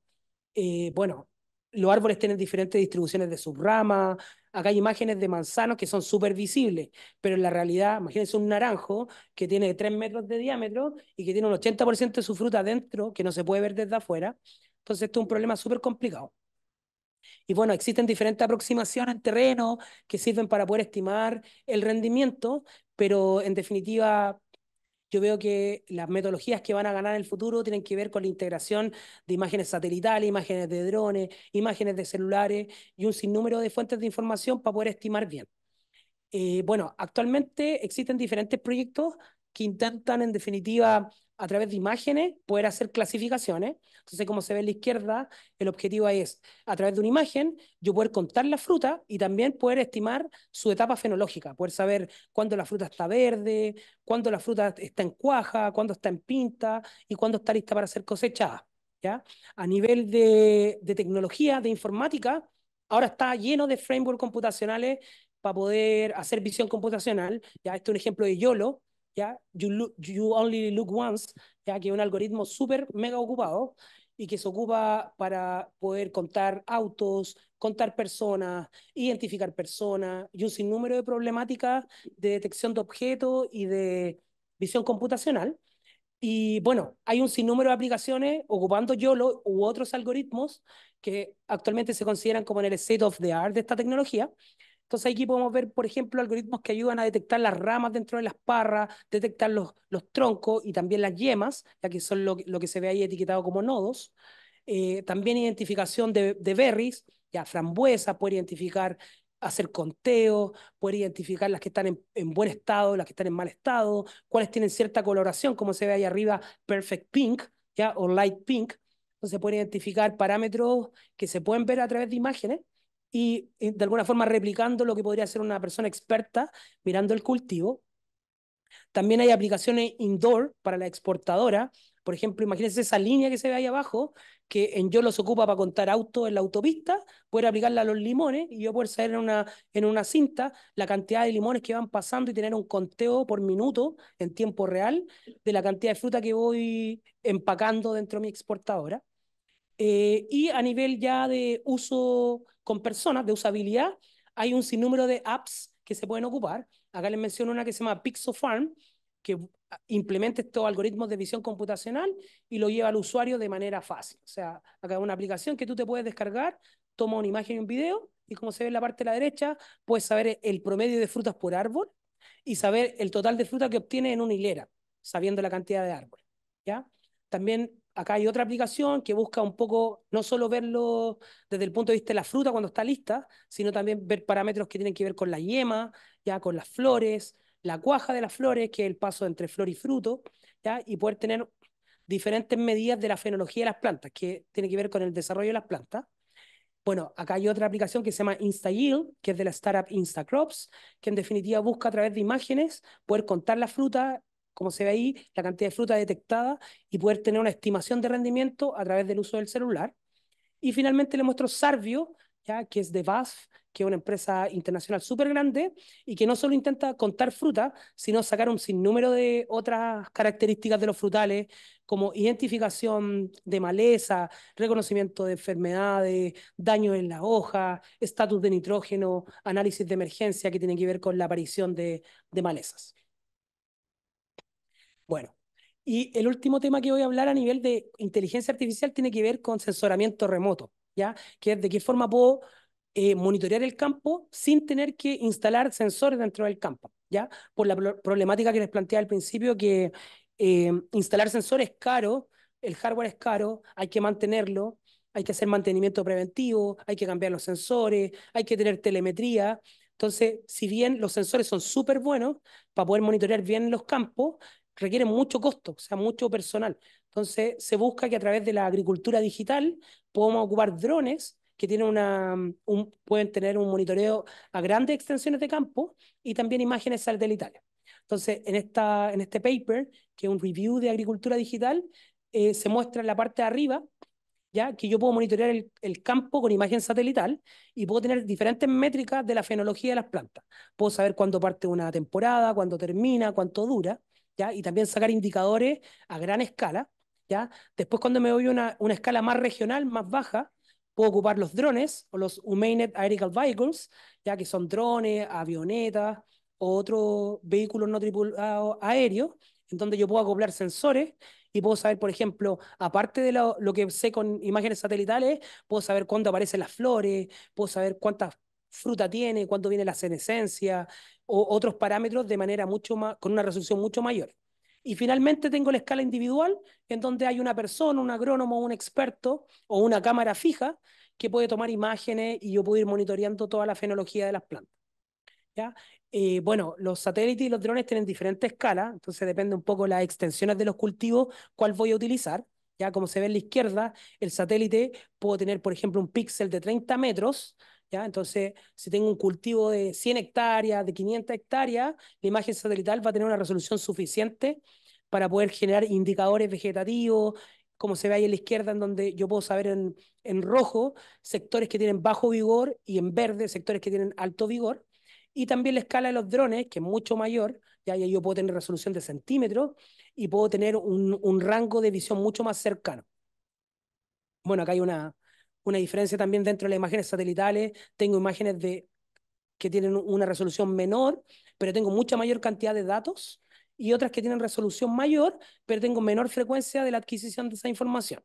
Eh, bueno, los árboles tienen diferentes distribuciones de subramas, acá hay imágenes de manzanos que son súper visibles, pero en la realidad, imagínense un naranjo que tiene 3 metros de diámetro y que tiene un 80% de su fruta dentro, que no se puede ver desde afuera. Entonces, esto es un problema súper complicado. Y bueno, existen diferentes aproximaciones en terreno que sirven para poder estimar el rendimiento, pero en definitiva yo veo que las metodologías que van a ganar en el futuro tienen que ver con la integración de imágenes satelitales, imágenes de drones, imágenes de celulares y un sinnúmero de fuentes de información para poder estimar bien. Eh, bueno, actualmente existen diferentes proyectos que intentan en definitiva a través de imágenes, poder hacer clasificaciones. Entonces, como se ve en la izquierda, el objetivo es, a través de una imagen, yo poder contar la fruta y también poder estimar su etapa fenológica, poder saber cuándo la fruta está verde, cuándo la fruta está en cuaja, cuándo está en pinta y cuándo está lista para ser cosechada. ¿ya? A nivel de, de tecnología, de informática, ahora está lleno de frameworks computacionales para poder hacer visión computacional. Ya, este es un ejemplo de YOLO, ¿ya? You, look, you Only Look Once, ¿ya? que es un algoritmo súper mega ocupado y que se ocupa para poder contar autos, contar personas, identificar personas y un sinnúmero de problemáticas de detección de objetos y de visión computacional. Y bueno, hay un sinnúmero de aplicaciones ocupando YOLO u otros algoritmos que actualmente se consideran como en el state of the art de esta tecnología, entonces aquí podemos ver, por ejemplo, algoritmos que ayudan a detectar las ramas dentro de las parras, detectar los, los troncos y también las yemas, ya que son lo, lo que se ve ahí etiquetado como nodos. Eh, también identificación de, de berries, ya frambuesa, poder identificar, hacer conteo, poder identificar las que están en, en, buen estado, las que están en mal estado, cuáles tienen cierta coloración, como se ve ahí arriba, perfect pink, ya, o light pink. Entonces puede identificar parámetros que se pueden ver a través de imágenes y, de alguna forma replicando lo que podría ser una persona experta mirando el cultivo. También hay aplicaciones indoor para la exportadora. Por ejemplo, imagínense esa línea que se ve ahí abajo, que en yo los ocupa para contar autos en la autopista, poder aplicarla a los limones y yo poder saber en una, en una cinta la cantidad de limones que van pasando y tener un conteo por minuto en tiempo real de la cantidad de fruta que voy empacando dentro de mi exportadora. Eh, y a nivel ya de uso con personas, de usabilidad, hay un sinnúmero de apps que se pueden ocupar. Acá les menciono una que se llama PixoFarm, que implementa estos algoritmos de visión computacional y lo lleva al usuario de manera fácil. O sea, acá es una aplicación que tú te puedes descargar, toma una imagen y un video, y como se ve en la parte de la derecha, puedes saber el promedio de frutas por árbol y saber el total de fruta que obtiene en una hilera, sabiendo la cantidad de árboles. ¿ya? También acá hay otra aplicación que busca un poco no solo verlo desde el punto de vista de la fruta cuando está lista, sino también ver parámetros que tienen que ver con la yema, ya con las flores, la cuaja de las flores, que es el paso entre flor y fruto, ya y poder tener diferentes medidas de la fenología de las plantas, que tiene que ver con el desarrollo de las plantas. Bueno, acá hay otra aplicación que se llama InstaYield, que es de la startup InstaCrops, que en definitiva busca a través de imágenes poder contar la fruta como se ve ahí, la cantidad de fruta detectada y poder tener una estimación de rendimiento a través del uso del celular. Y finalmente le muestro Sarvio, ¿ya? que es de BASF, que es una empresa internacional súper grande y que no solo intenta contar fruta, sino sacar un sinnúmero de otras características de los frutales, como identificación de maleza, reconocimiento de enfermedades, daño en la hoja, estatus de nitrógeno, análisis de emergencia que tiene que ver con la aparición de, de malezas. Bueno, y el último tema que voy a hablar a nivel de inteligencia artificial tiene que ver con sensoramiento remoto, ¿ya? Que es de qué forma puedo eh, monitorear el campo sin tener que instalar sensores dentro del campo, ¿ya? Por la problemática que les planteé al principio, que eh, instalar sensores es caro, el hardware es caro, hay que mantenerlo, hay que hacer mantenimiento preventivo, hay que cambiar los sensores, hay que tener telemetría. Entonces, si bien los sensores son súper buenos para poder monitorear bien los campos, requieren mucho costo, o sea, mucho personal. Entonces, se busca que a través de la agricultura digital podamos ocupar drones que tienen una, un, pueden tener un monitoreo a grandes extensiones de campo y también imágenes satelitales. Entonces, en, esta, en este paper, que es un review de agricultura digital, eh, se muestra en la parte de arriba ¿ya? que yo puedo monitorear el, el, campo con imagen satelital y puedo tener diferentes métricas de la fenología de las plantas. Puedo saber cuándo parte una temporada, cuándo termina, cuánto dura. Y también sacar indicadores a gran escala, ¿ya? Después cuando me voy a una, una escala más regional, más baja, puedo ocupar los drones o los Humane Aerial Vehicles, ya que son drones, avionetas o otros vehículos no tripulados aéreos, en donde yo puedo acoplar sensores y puedo saber, por ejemplo, aparte de lo, lo, que sé con imágenes satelitales, puedo saber cuándo aparecen las flores, puedo saber cuántas fruta tiene, cuándo viene la senescencia, o otros parámetros de manera mucho más, con una resolución mucho mayor. Y finalmente tengo la escala individual, en donde hay una persona, un agrónomo, un experto o una cámara fija que puede tomar imágenes y yo puedo ir monitoreando toda la fenología de las plantas. ¿ya? Eh, bueno, los satélites y los drones tienen diferentes escalas, entonces depende un poco las extensiones de los cultivos, cuál voy a utilizar. Ya como se ve en la izquierda, el satélite puedo tener, por ejemplo, un píxel de 30 metros, ¿ya? Entonces, si tengo un cultivo de 100 hectáreas, de 500 hectáreas, la imagen satelital va a tener una resolución suficiente para poder generar indicadores vegetativos, como se ve ahí en la izquierda, en donde yo puedo saber en, en rojo sectores que tienen bajo vigor y en verde sectores que tienen alto vigor. Y también la escala de los drones, que es mucho mayor, ya, ya yo puedo tener resolución de centímetros y puedo tener un, un rango de visión mucho más cercano. Bueno, acá hay una, una diferencia también dentro de las imágenes satelitales. Tengo imágenes de, que tienen una resolución menor, pero tengo mucha mayor cantidad de datos y otras que tienen resolución mayor, pero tengo menor frecuencia de la adquisición de esa información.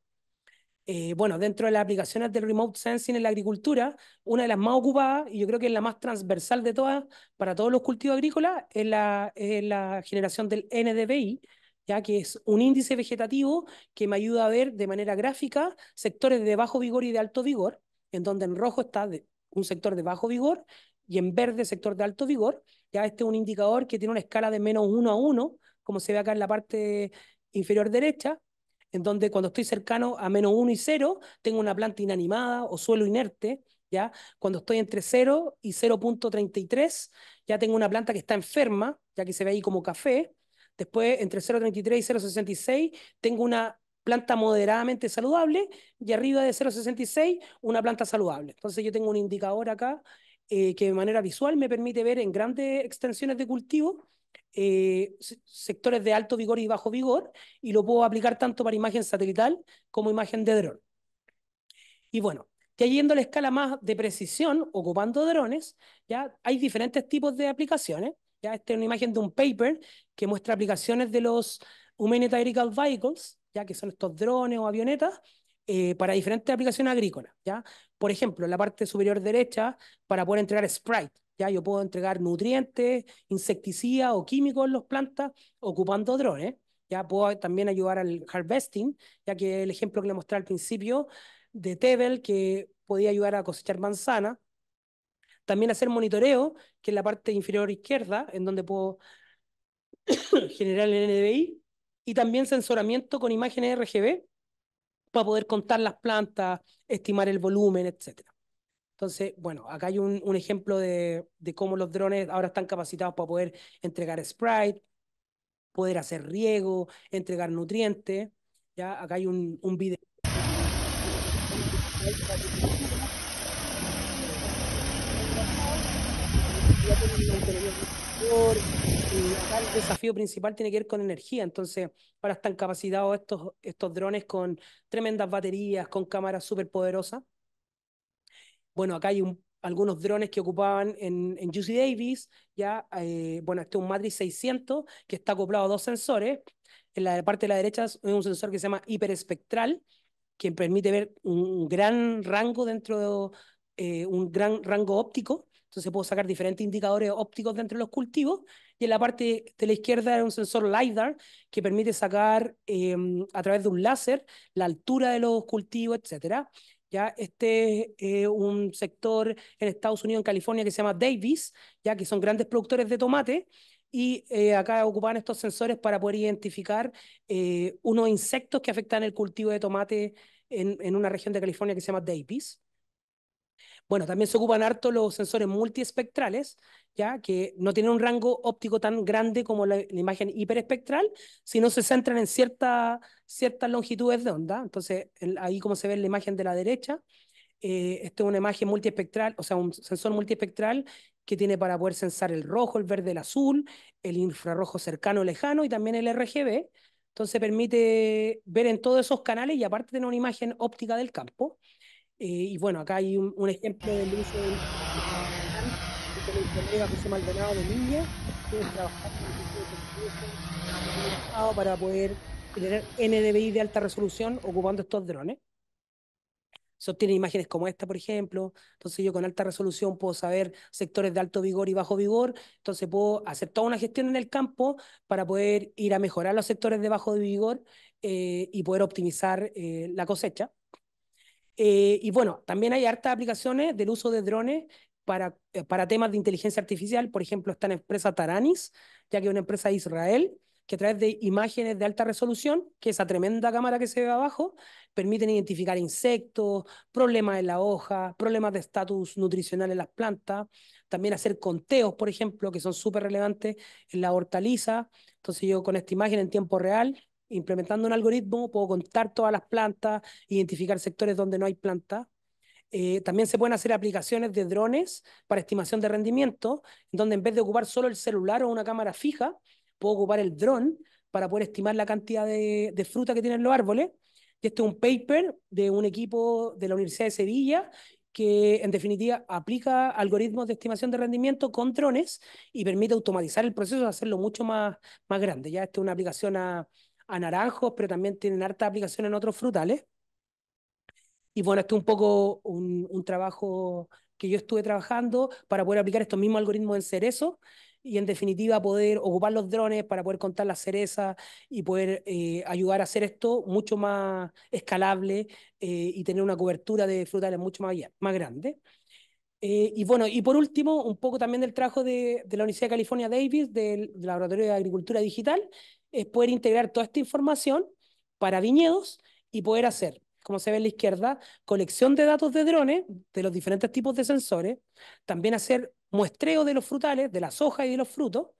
Eh, bueno, dentro de las aplicaciones del remote sensing en la agricultura, una de las más ocupadas, y yo creo que es la más transversal de todas para todos los cultivos agrícolas, es la, es la generación del NDVI, ya que es un índice vegetativo que me ayuda a ver de manera gráfica sectores de bajo vigor y de alto vigor, en donde en rojo está un sector de bajo vigor y en verde sector de alto vigor. Ya este es un indicador que tiene una escala de menos 1 a 1, como se ve acá en la parte inferior derecha, en donde cuando estoy cercano a menos 1 y 0, tengo una planta inanimada o suelo inerte, ¿ya? Cuando estoy entre 0 y 0.33, ya tengo una planta que está enferma, ya que se ve ahí como café. Después, entre 0.33 y 0.66, tengo una planta moderadamente saludable y arriba de 0.66, una planta saludable. Entonces yo tengo un indicador acá eh, que de manera visual me permite ver en grandes extensiones de cultivo eh, sectores de alto vigor y bajo vigor y lo puedo aplicar tanto para imagen satelital como imagen de dron. Y bueno, ya yendo a la escala más de precisión, ocupando drones, ya hay diferentes tipos de aplicaciones. Ya esta es una imagen de un paper que muestra aplicaciones de los Humanitarian Vehicles, ya que son estos drones o avionetas, eh, para diferentes aplicaciones agrícolas. ¿ya? Por ejemplo, en la parte superior derecha, para poder entregar Sprite, ya yo puedo entregar nutrientes, insecticidas o químicos en las plantas ocupando drones. Ya puedo también ayudar al harvesting, ya que el ejemplo que le mostré al principio de Tebel, que podía ayudar a cosechar manzana. También hacer monitoreo, que es la parte inferior izquierda, en donde puedo generar el NDVI. Y también sensoramiento con imágenes RGB para poder contar las plantas, estimar el volumen, etcétera. Entonces, bueno, acá hay un, un ejemplo de, de, cómo los drones ahora están capacitados para poder entregar Sprite, poder hacer riego, entregar nutrientes. Ya, acá hay un, un video. El desafío principal tiene que ver con energía, entonces ahora están capacitados estos, estos drones con tremendas baterías, con cámaras súper poderosas bueno, acá hay un, algunos drones que ocupaban en, en UC Davis, ya, eh, bueno, este es un Matrix 600 que está acoplado a dos sensores. En la parte de la derecha es un sensor que se llama hiperespectral, que permite ver un gran rango dentro de eh, un gran rango óptico. Entonces puedo sacar diferentes indicadores ópticos dentro de los cultivos. Y en la parte de la izquierda es un sensor LiDAR que permite sacar eh, a través de un láser la altura de los cultivos, etcétera. ¿ya? Este es eh, un sector en Estados Unidos, en California, que se llama Davis, ya que son grandes productores de tomate, y eh, acá ocupan estos sensores para poder identificar eh, unos insectos que afectan el cultivo de tomate en una región de California que se llama Davis. Bueno, también se ocupan harto los sensores multiespectrales, ya que no tienen un rango óptico tan grande como la, imagen hiperespectral, sino se centran en cierta, ciertas longitudes de onda. Entonces, ahí como se ve en la imagen de la derecha, eh, esto es una imagen multiespectral, o sea, un sensor multiespectral que tiene para poder sensar el rojo, el verde, el azul, el infrarrojo cercano, lejano y también el RGB. Entonces permite ver en todos esos canales y aparte tener una imagen óptica del campo. Eh, y bueno, acá hay un, un ejemplo del uso del con el colega José Maldonado de Niña, que trabajar para poder tener NDVI de alta resolución ocupando estos drones. Sostiene imágenes como esta, por ejemplo. Entonces yo con alta resolución puedo saber sectores de alto vigor y bajo vigor. Entonces puedo hacer toda una gestión en el campo para poder ir a mejorar los sectores de bajo vigor eh, y poder optimizar eh, la cosecha. Eh, y bueno, también hay hartas aplicaciones del uso de drones para, eh, para temas de inteligencia artificial. Por ejemplo, está la empresa Taranis, ya que es una empresa de Israel, que a través de imágenes de alta resolución, que esa tremenda cámara que se ve abajo, permiten identificar insectos, problemas en la hoja, problemas de estatus nutricional en las plantas, también hacer conteos, por ejemplo, que son súper relevantes en la hortaliza. Entonces yo con esta imagen en tiempo real, implementando un algoritmo, puedo contar todas las plantas, identificar sectores donde no hay plantas. Eh, también se pueden hacer aplicaciones de drones para estimación de rendimiento, donde en vez de ocupar solo el celular o una cámara fija, puedo ocupar el dron para poder estimar la cantidad de, de fruta que tienen los árboles. Y este es un paper de un equipo de la Universidad de Sevilla que en definitiva aplica algoritmos de estimación de rendimiento con drones y permite automatizar el proceso de hacerlo mucho más, más grande. Ya esta es una aplicación a, a naranjos, pero también tienen harta aplicación en otros frutales. Y bueno, esto es un poco un, un, trabajo que yo estuve trabajando para poder aplicar estos mismos algoritmos en cerezo y en definitiva poder ocupar los drones para poder contar las cerezas y poder eh, ayudar a hacer esto mucho más escalable eh, y tener una cobertura de frutales mucho más, más grande. Eh, y bueno, y por último, un poco también del trabajo de, de la Universidad de California Davis, del, del Laboratorio de Agricultura Digital, es poder integrar toda esta información para viñedos y poder hacer como se ve en la izquierda, colección de datos de drones de los diferentes tipos de sensores, también hacer muestreo de los frutales, de las hojas y de los frutos,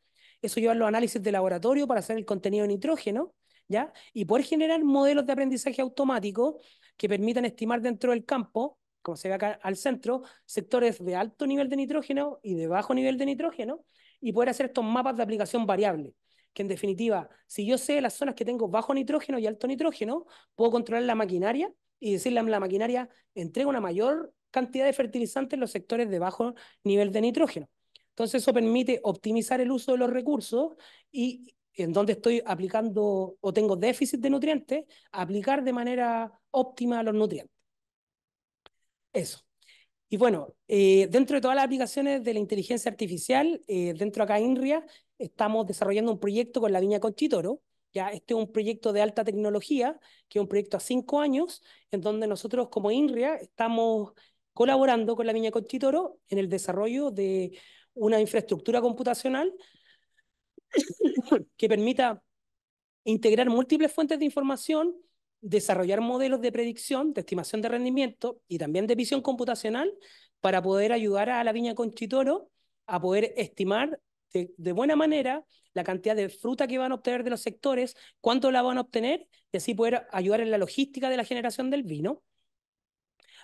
eso lleva los análisis de laboratorio para hacer el contenido de nitrógeno, ¿ya? Y poder generar modelos de aprendizaje automático que permitan estimar dentro del campo, como se ve acá al centro, sectores de alto nivel de nitrógeno y de bajo nivel de nitrógeno, y poder hacer estos mapas de aplicación variable que en definitiva, si yo sé las zonas que tengo bajo nitrógeno y alto nitrógeno, puedo controlar la maquinaria y decirle a la maquinaria, entrega una mayor cantidad de fertilizantes en los sectores de bajo nivel de nitrógeno. Entonces eso permite optimizar el uso de los recursos y en donde estoy aplicando o tengo déficit de nutrientes, aplicar de manera óptima los nutrientes. Eso. Y bueno, eh, dentro de todas las aplicaciones de la inteligencia artificial, eh, dentro acá INRIA, estamos desarrollando un proyecto con la Viña Conchitoro. Ya, este es un proyecto de alta tecnología, que es un proyecto a cinco años, en donde nosotros como INRIA estamos colaborando con la Viña Conchitoro en el desarrollo de una infraestructura computacional que permita integrar múltiples fuentes de información desarrollar modelos de predicción, de estimación de rendimiento y también de visión computacional para poder ayudar a la viña Conchitoro a poder estimar de, buena manera la cantidad de fruta que van a obtener de los sectores, cuánto la van a obtener y así poder ayudar en la logística de la generación del vino.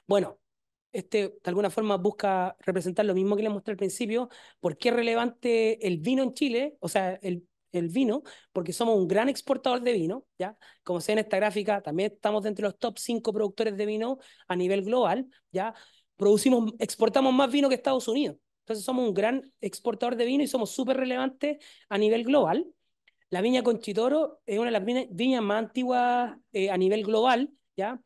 Bueno, este de alguna forma busca representar lo mismo que les mostré al principio, por qué es relevante el vino en Chile, o sea, el el vino, porque somos un gran exportador de vino, ¿ya? Como se ve en esta gráfica, también estamos dentro de los top 5 productores de vino a nivel global, ¿ya? Producimos, exportamos más vino que Estados Unidos. Entonces somos un gran exportador de vino y somos súper relevantes a nivel global. La viña Conchitoro es una de las viñas más antiguas eh, a nivel global, ¿ya?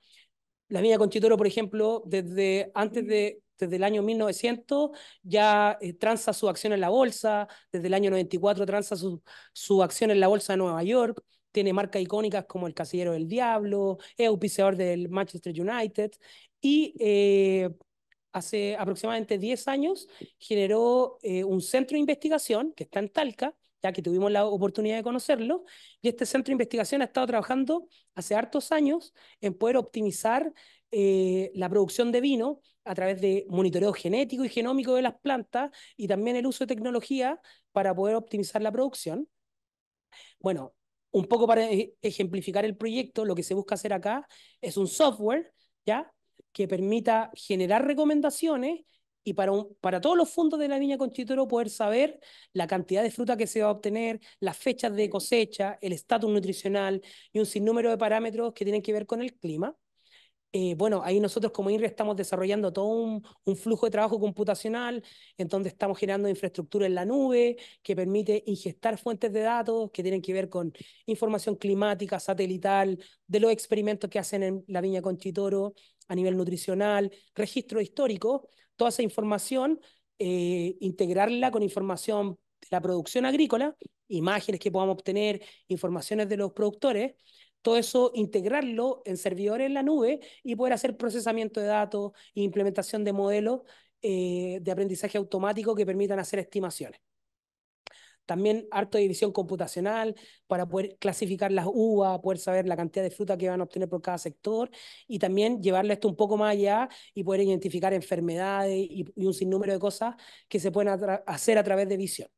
La viña Conchitoro, por ejemplo, desde antes de desde el año 1900 ya eh, transa su acción en la bolsa, desde el año 94 transa su, su acción en la bolsa de Nueva York, tiene marcas icónicas como el Casillero del Diablo, es auspiciador del Manchester United y eh, hace aproximadamente 10 años generó eh, un centro de investigación que está en Talca, ya que tuvimos la oportunidad de conocerlo, y este centro de investigación ha estado trabajando hace hartos años en poder optimizar eh, la producción de vino a través de monitoreo genético y genómico de las plantas y también el uso de tecnología para poder optimizar la producción. Bueno, un poco para e-, ejemplificar el proyecto, lo que se busca hacer acá es un software, ¿ya? Que permita generar recomendaciones y para, un, para todos los fondos de la viña Conchitoro poder saber la cantidad de fruta que se va a obtener, las fechas de cosecha, el estatus nutricional y un sinnúmero de parámetros que tienen que ver con el clima. Eh, bueno, ahí nosotros como INRE estamos desarrollando todo un, flujo de trabajo computacional en donde estamos generando infraestructura en la nube que permite ingestar fuentes de datos que tienen que ver con información climática, satelital, de los experimentos que hacen en la Viña Conchitoro a nivel nutricional, registro histórico, toda esa información, eh, integrarla con información de la producción agrícola, imágenes que podamos obtener, informaciones de los productores, todo eso integrarlo en servidores en la nube y poder hacer procesamiento de datos e implementación de modelos eh, de aprendizaje automático que permitan hacer estimaciones. También harto de división computacional para poder clasificar las uvas, poder saber la cantidad de fruta que van a obtener por cada sector y también llevarle esto un poco más allá y poder identificar enfermedades y, un sinnúmero de cosas que se pueden hacer a través de visión.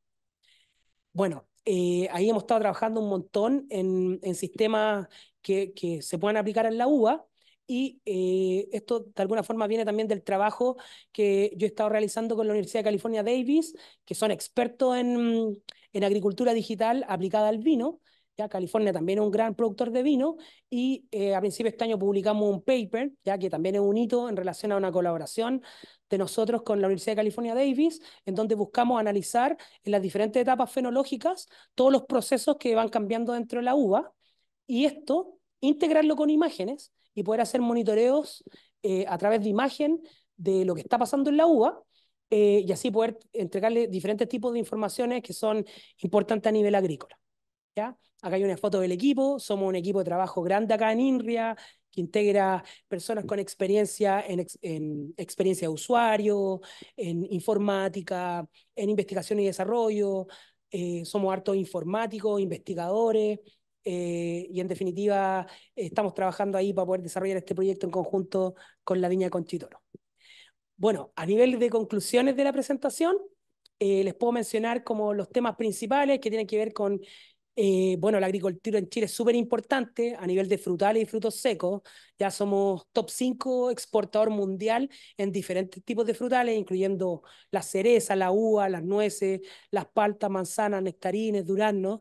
Bueno, eh, ahí hemos estado trabajando un montón en, sistemas que, se puedan aplicar en la uva y eh, esto de alguna forma viene también del trabajo que yo he estado realizando con la Universidad de California Davis, que son expertos en, en agricultura digital aplicada al vino. California también es un gran productor de vino y eh, a principios de este año publicamos un paper, ya que también es un hito en relación a una colaboración de nosotros con la Universidad de California Davis, en donde buscamos analizar en las diferentes etapas fenológicas todos los procesos que van cambiando dentro de la uva y esto integrarlo con imágenes y poder hacer monitoreos eh, a través de imagen de lo que está pasando en la uva eh, y así poder entregarle diferentes tipos de informaciones que son importantes a nivel agrícola. Acá hay una foto del equipo, somos un equipo de trabajo grande acá en INRIA, que integra personas con experiencia en, en, experiencia de usuario, en informática, en investigación y desarrollo, eh, somos hartos informáticos, investigadores, eh, y en definitiva estamos trabajando ahí para poder desarrollar este proyecto en conjunto con la Viña Conchitoro. Bueno, a nivel de conclusiones de la presentación, eh, les puedo mencionar como los temas principales que tienen que ver con, eh, bueno, la agricultura en Chile es súper importante a nivel de frutales y frutos secos. Ya somos top 5 exportador mundial en diferentes tipos de frutales, incluyendo la cereza, la uva, las nueces, las paltas, manzanas, nectarines, duraznos.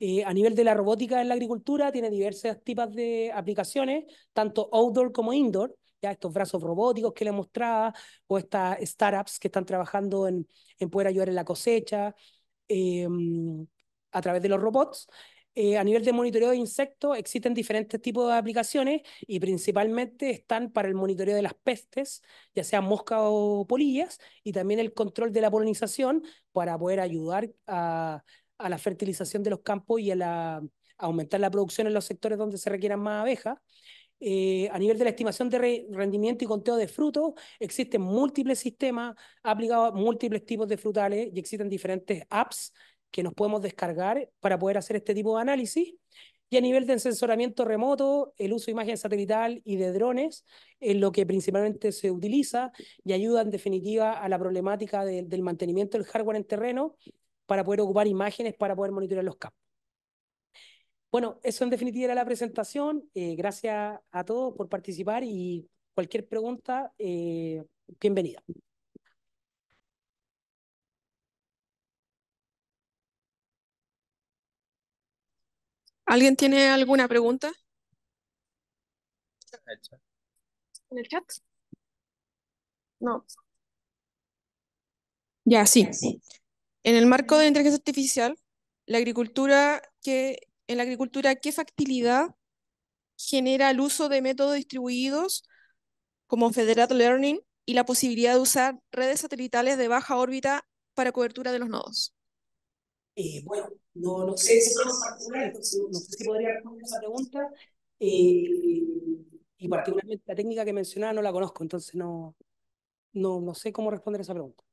Eh, a nivel de la robótica en la agricultura, tiene diversas tipos de aplicaciones, tanto outdoor como indoor, ya estos brazos robóticos que le mostraba, o estas startups que están trabajando en, en poder ayudar en la cosecha em, a través de los robots. Eh, a nivel de monitoreo de insectos existen diferentes tipos de aplicaciones y principalmente están para el monitoreo de las pestes, ya sean moscas o polillas, y también el control de la polinización para poder ayudar a, a la fertilización de los campos y a, la, aumentar la producción en los sectores donde se requieran más abejas. Eh, a nivel de la estimación de rendimiento y conteo de frutos, existen múltiples sistemas aplicados a múltiples tipos de frutales y existen diferentes apps que nos podemos descargar para poder hacer este tipo de análisis. Y a nivel de ensensoramiento remoto, el uso de imagen satelital y de drones es lo que principalmente se utiliza y ayuda en definitiva a la problemática del mantenimiento del hardware en terreno para poder ocupar imágenes para poder monitorear los campos. Bueno, eso en definitiva era la presentación. Eh, gracias a todos por participar y cualquier pregunta, eh, bienvenida. ¿Alguien tiene alguna pregunta? ¿En el chat? No. Ya, sí. En el marco de la inteligencia artificial, la agricultura que, en la agricultura, ¿qué factibilidad genera el uso de métodos distribuidos como Federated Learning y la posibilidad de usar redes satelitales de baja órbita para cobertura de los nodos? Eh, bueno, no, no sé si particular, no sé si podría responder esa pregunta. Eh, y particularmente la técnica que mencionaba no la conozco, entonces no, no, no sé cómo responder esa pregunta.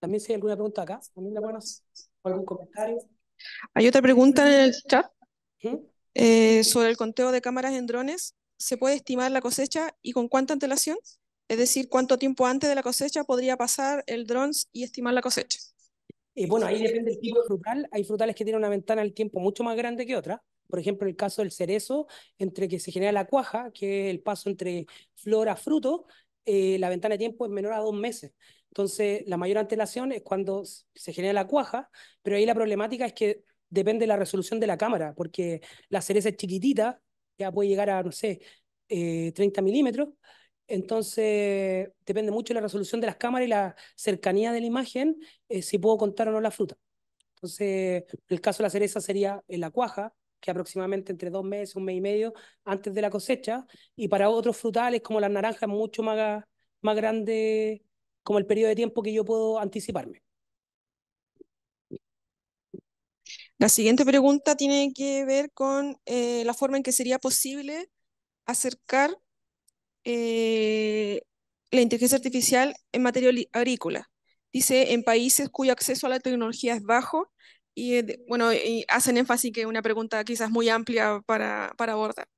También si hay alguna pregunta acá, también la algún comentario. Hay otra pregunta en el chat eh, sobre el conteo de cámaras en drones. ¿Se puede estimar la cosecha y con cuánta antelación? Es decir, ¿cuánto tiempo antes de la cosecha podría pasar el drone y estimar la cosecha? Eh, bueno, ahí depende del tipo de frutal. Hay frutales que tienen una ventana del tiempo mucho más grande que otra. Por ejemplo, el caso del cerezo, entre que se genera la cuaja, que es el paso entre flor a fruto, eh, la ventana de tiempo es menor a dos meses. Entonces, la mayor antelación es cuando se genera la cuaja, pero ahí la problemática es que depende de la resolución de la cámara, porque la cereza es chiquitita, ya puede llegar a, no sé, 30 eh, milímetros, entonces depende mucho de la resolución de las cámaras y la cercanía de la imagen, eh, si puedo contar o no la fruta. Entonces, el caso de la cereza sería en la cuaja, que aproximadamente entre dos meses, un mes y medio antes de la cosecha, y para otros frutales como las naranjas mucho más, más grande como el periodo de tiempo que yo puedo anticiparme. La siguiente pregunta tiene que ver con eh, la forma en que sería posible acercar eh, la inteligencia artificial en materia agrícola. Dice, en países cuyo acceso a la tecnología es bajo, y eh, bueno, hacen énfasis que es una pregunta quizás muy amplia para abordar.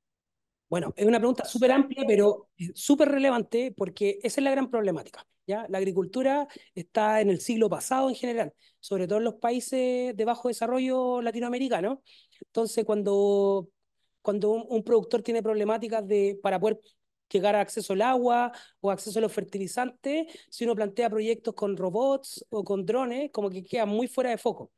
Bueno, es una pregunta súper amplia, pero súper relevante porque esa es la gran problemática. ¿ya? La agricultura está en el siglo pasado en general, sobre todo en los países de bajo desarrollo latinoamericano. Entonces, cuando, cuando un, productor tiene problemáticas de, para poder llegar a acceso al agua o acceso a los fertilizantes, si uno plantea proyectos con robots o con drones, como que queda muy fuera de foco.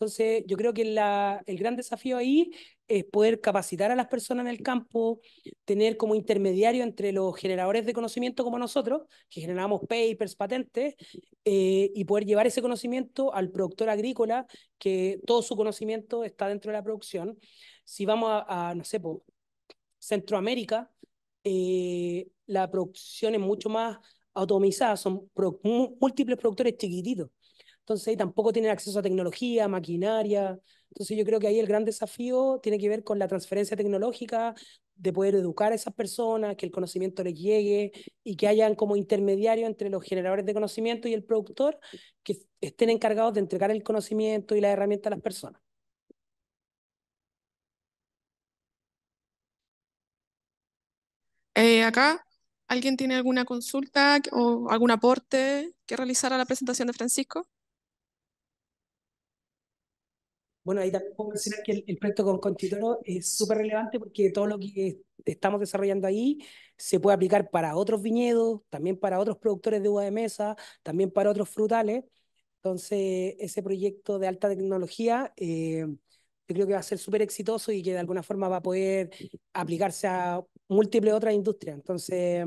Entonces, yo creo que el gran desafío ahí es poder capacitar a las personas en el campo, tener como intermediario entre los generadores de conocimiento como nosotros, que generamos papers, patentes, eh, y poder llevar ese conocimiento al productor agrícola, que todo su conocimiento está dentro de la producción. Si vamos a, no sé, por Centroamérica, eh, la producción es mucho más automizada, son múltiples productores chiquititos entonces ahí tampoco tienen acceso a tecnología, maquinaria. Entonces yo creo que ahí el gran desafío tiene que ver con la transferencia tecnológica, de poder educar a esas personas, que el conocimiento les llegue y que hayan como intermediario entre los generadores de conocimiento y el productor que estén encargados de entregar el conocimiento y la herramienta a las personas. Eh, acá, ¿alguien tiene alguna consulta o algún aporte que realizar a la presentación de Francisco? Bueno, ahí también puedo mencionar que el, proyecto con Conchitoro es súper relevante porque todo lo que estamos desarrollando ahí se puede aplicar para otros viñedos, también para otros productores de uva de mesa, también para otros frutales. Entonces, ese proyecto de alta tecnología eh, yo creo que va a ser súper exitoso y que de alguna forma va a poder aplicarse a múltiples otras industrias. Entonces,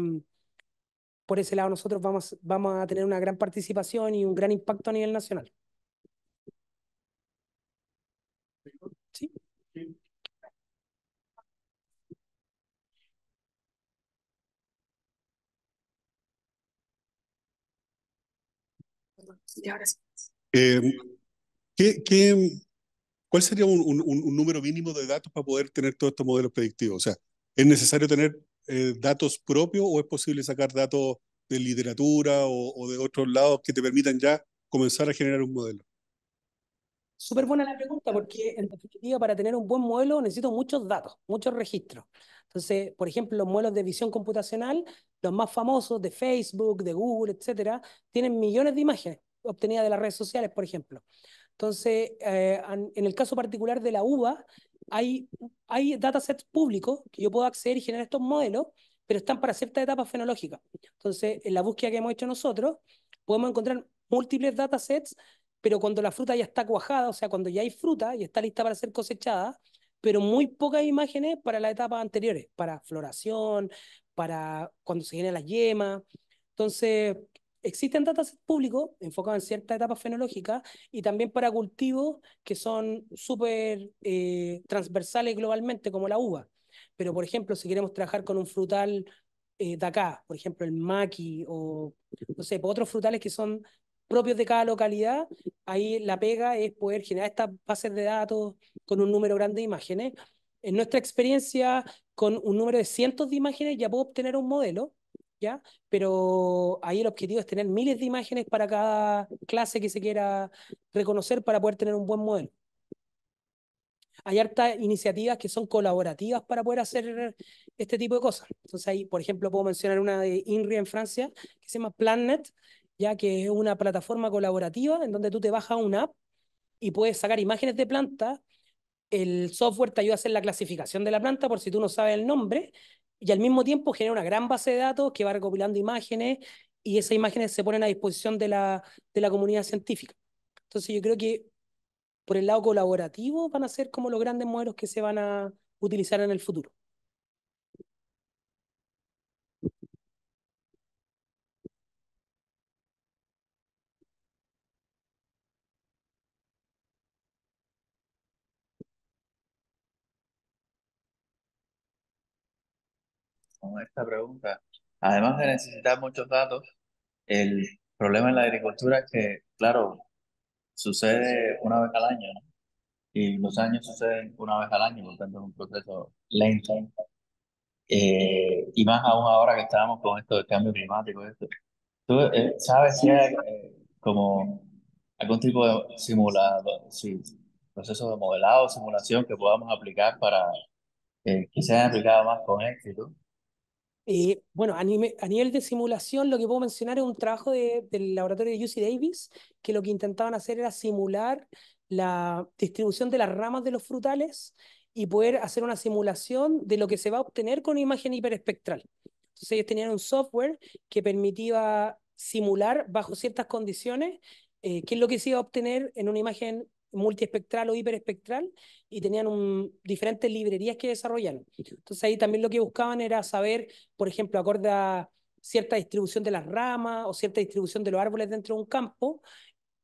por ese lado nosotros vamos, vamos a tener una gran participación y un gran impacto a nivel nacional. Eh, cuál sería un, número mínimo de datos para poder tener todos estos modelos predictivos? O sea, ¿es necesario tener eh, datos propios o es posible sacar datos de literatura o, de otros lados que te permitan ya comenzar a generar un modelo? Súper buena la pregunta, porque en definitiva, para tener un buen modelo necesito muchos datos, muchos registros. Entonces, por ejemplo, los modelos de visión computacional, los más famosos de Facebook, de Google, etcétera, tienen millones de imágenes obtenidas de las redes sociales, por ejemplo. Entonces, eh, en el caso particular de la uva, hay, hay datasets públicos que yo puedo acceder y generar estos modelos, pero están para ciertas etapas fenológicas. Entonces, en la búsqueda que hemos hecho nosotros, podemos encontrar múltiples datasets pero cuando la fruta ya está cuajada, o sea, cuando ya hay fruta y está lista para ser cosechada, pero muy pocas imágenes para las etapas anteriores, para floración, para cuando se viene la yema. Entonces, existen datasets públicos enfocados en ciertas etapas fenológicas y también para cultivos que son súper eh, transversales globalmente, como la uva. Pero, por ejemplo, si queremos trabajar con un frutal eh, de acá, por ejemplo, el maqui o, no sé, otros frutales que son propios de cada localidad, ahí la pega es poder generar estas bases de datos con un número grande de imágenes. En nuestra experiencia, con un número de cientos de imágenes ya puedo obtener un modelo, Pero ahí el objetivo es tener miles de imágenes para cada clase que se quiera reconocer para poder tener un buen modelo. Hay hartas iniciativas que son colaborativas para poder hacer este tipo de cosas. Entonces ahí, por ejemplo, puedo mencionar una de INRI en Francia, que se llama Planet, ya que es una plataforma colaborativa en donde tú te bajas una app y puedes sacar imágenes de planta. El software te ayuda a hacer la clasificación de la planta por si tú no sabes el nombre y al mismo tiempo genera una gran base de datos que va recopilando imágenes y esas imágenes se ponen a disposición de la, de la comunidad científica. Entonces yo creo que por el lado colaborativo van a ser como los grandes modelos que se van a utilizar en el futuro. Con esta pregunta. Además de necesitar muchos datos, el problema en la agricultura es que, claro, sucede una vez al año, ¿no? Y los años suceden una vez al año, por tanto es un proceso lento. Eh, y más aún ahora que estamos con esto del cambio climático. Esto. ¿Tú eh, sabes si hay eh, como algún tipo de simulado, sí, proceso de modelado, simulación que podamos aplicar para que sea aplicado más con éxito? Eh, bueno, a, nivel, de simulación, lo que puedo mencionar es un trabajo de, del laboratorio de UC Davis, que lo que intentaban hacer era simular la distribución de las ramas de los frutales y poder hacer una simulación de lo que se va a obtener con imagen hiperespectral. Entonces ellos tenían un software que permitía simular bajo ciertas condiciones eh, qué es lo que se iba a obtener en una imagen multiespectral o hiperespectral y tenían un, diferentes librerías que desarrollaron. Entonces ahí también lo que buscaban era saber, por ejemplo, acorde a cierta distribución de las ramas o cierta distribución de los árboles dentro de un campo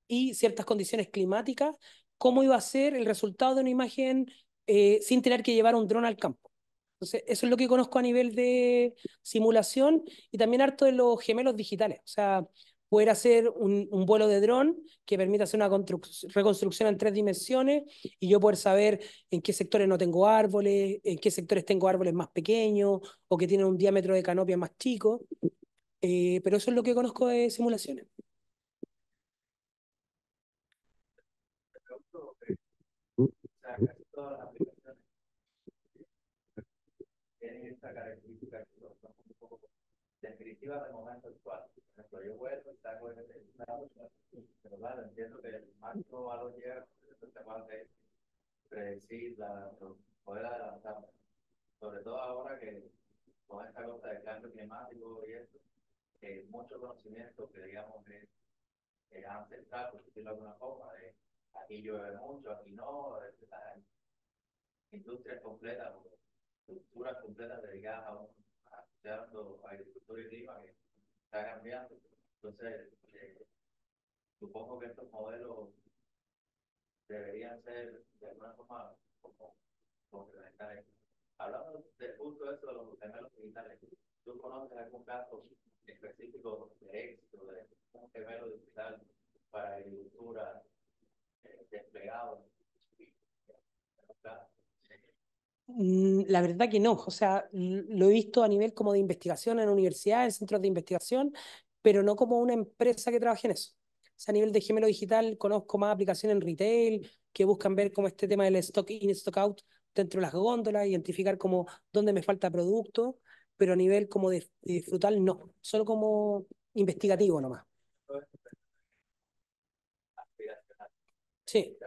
y ciertas condiciones climáticas, cómo iba a ser el resultado de una imagen eh, sin tener que llevar un dron al campo. Entonces, eso es lo que conozco a nivel de simulación y también harto de los gemelos digitales. O sea, poder hacer un, un vuelo de dron que permita hacer una reconstrucción en tres dimensiones y yo poder saber en qué sectores no tengo árboles, en qué sectores tengo árboles más pequeños o que tienen un diámetro de canopia más chico. Eh, pero eso es lo que conozco de simulaciones. esta característica descriptiva del momento actual ejemplo, yo vuelvo y saco el pero claro, entiendo que el máximo valor llega capaz de predecir, la, poder adelantar, sobre todo ahora que con esta cosa del cambio climático y esto, que mucho conocimiento que digamos que es ancestral, por decirlo de alguna forma, de aquí llueve mucho, aquí no, industrias completas, estructuras completas dedicadas a, un, a, agricultura y clima está cambiando. Entonces, eh, supongo que estos modelos deberían ser de alguna forma como complementarios. Hablando del punto eso de los gemelos digitales, ¿tú conoces algún caso específico de éxito de un gemelo digital para agricultura eh, desplegado? Mm, la verdad que no, o sea, lo he visto a nivel como de investigación en universidades, en centros de investigación, pero no como una empresa que trabaje en eso. O sea, a nivel de gemelo digital conozco más aplicaciones en retail que buscan ver como este tema del stock in, stock out dentro de las góndolas, identificar como dónde me falta producto, pero a nivel como de, de frutal no, solo como investigativo nomás. Sí.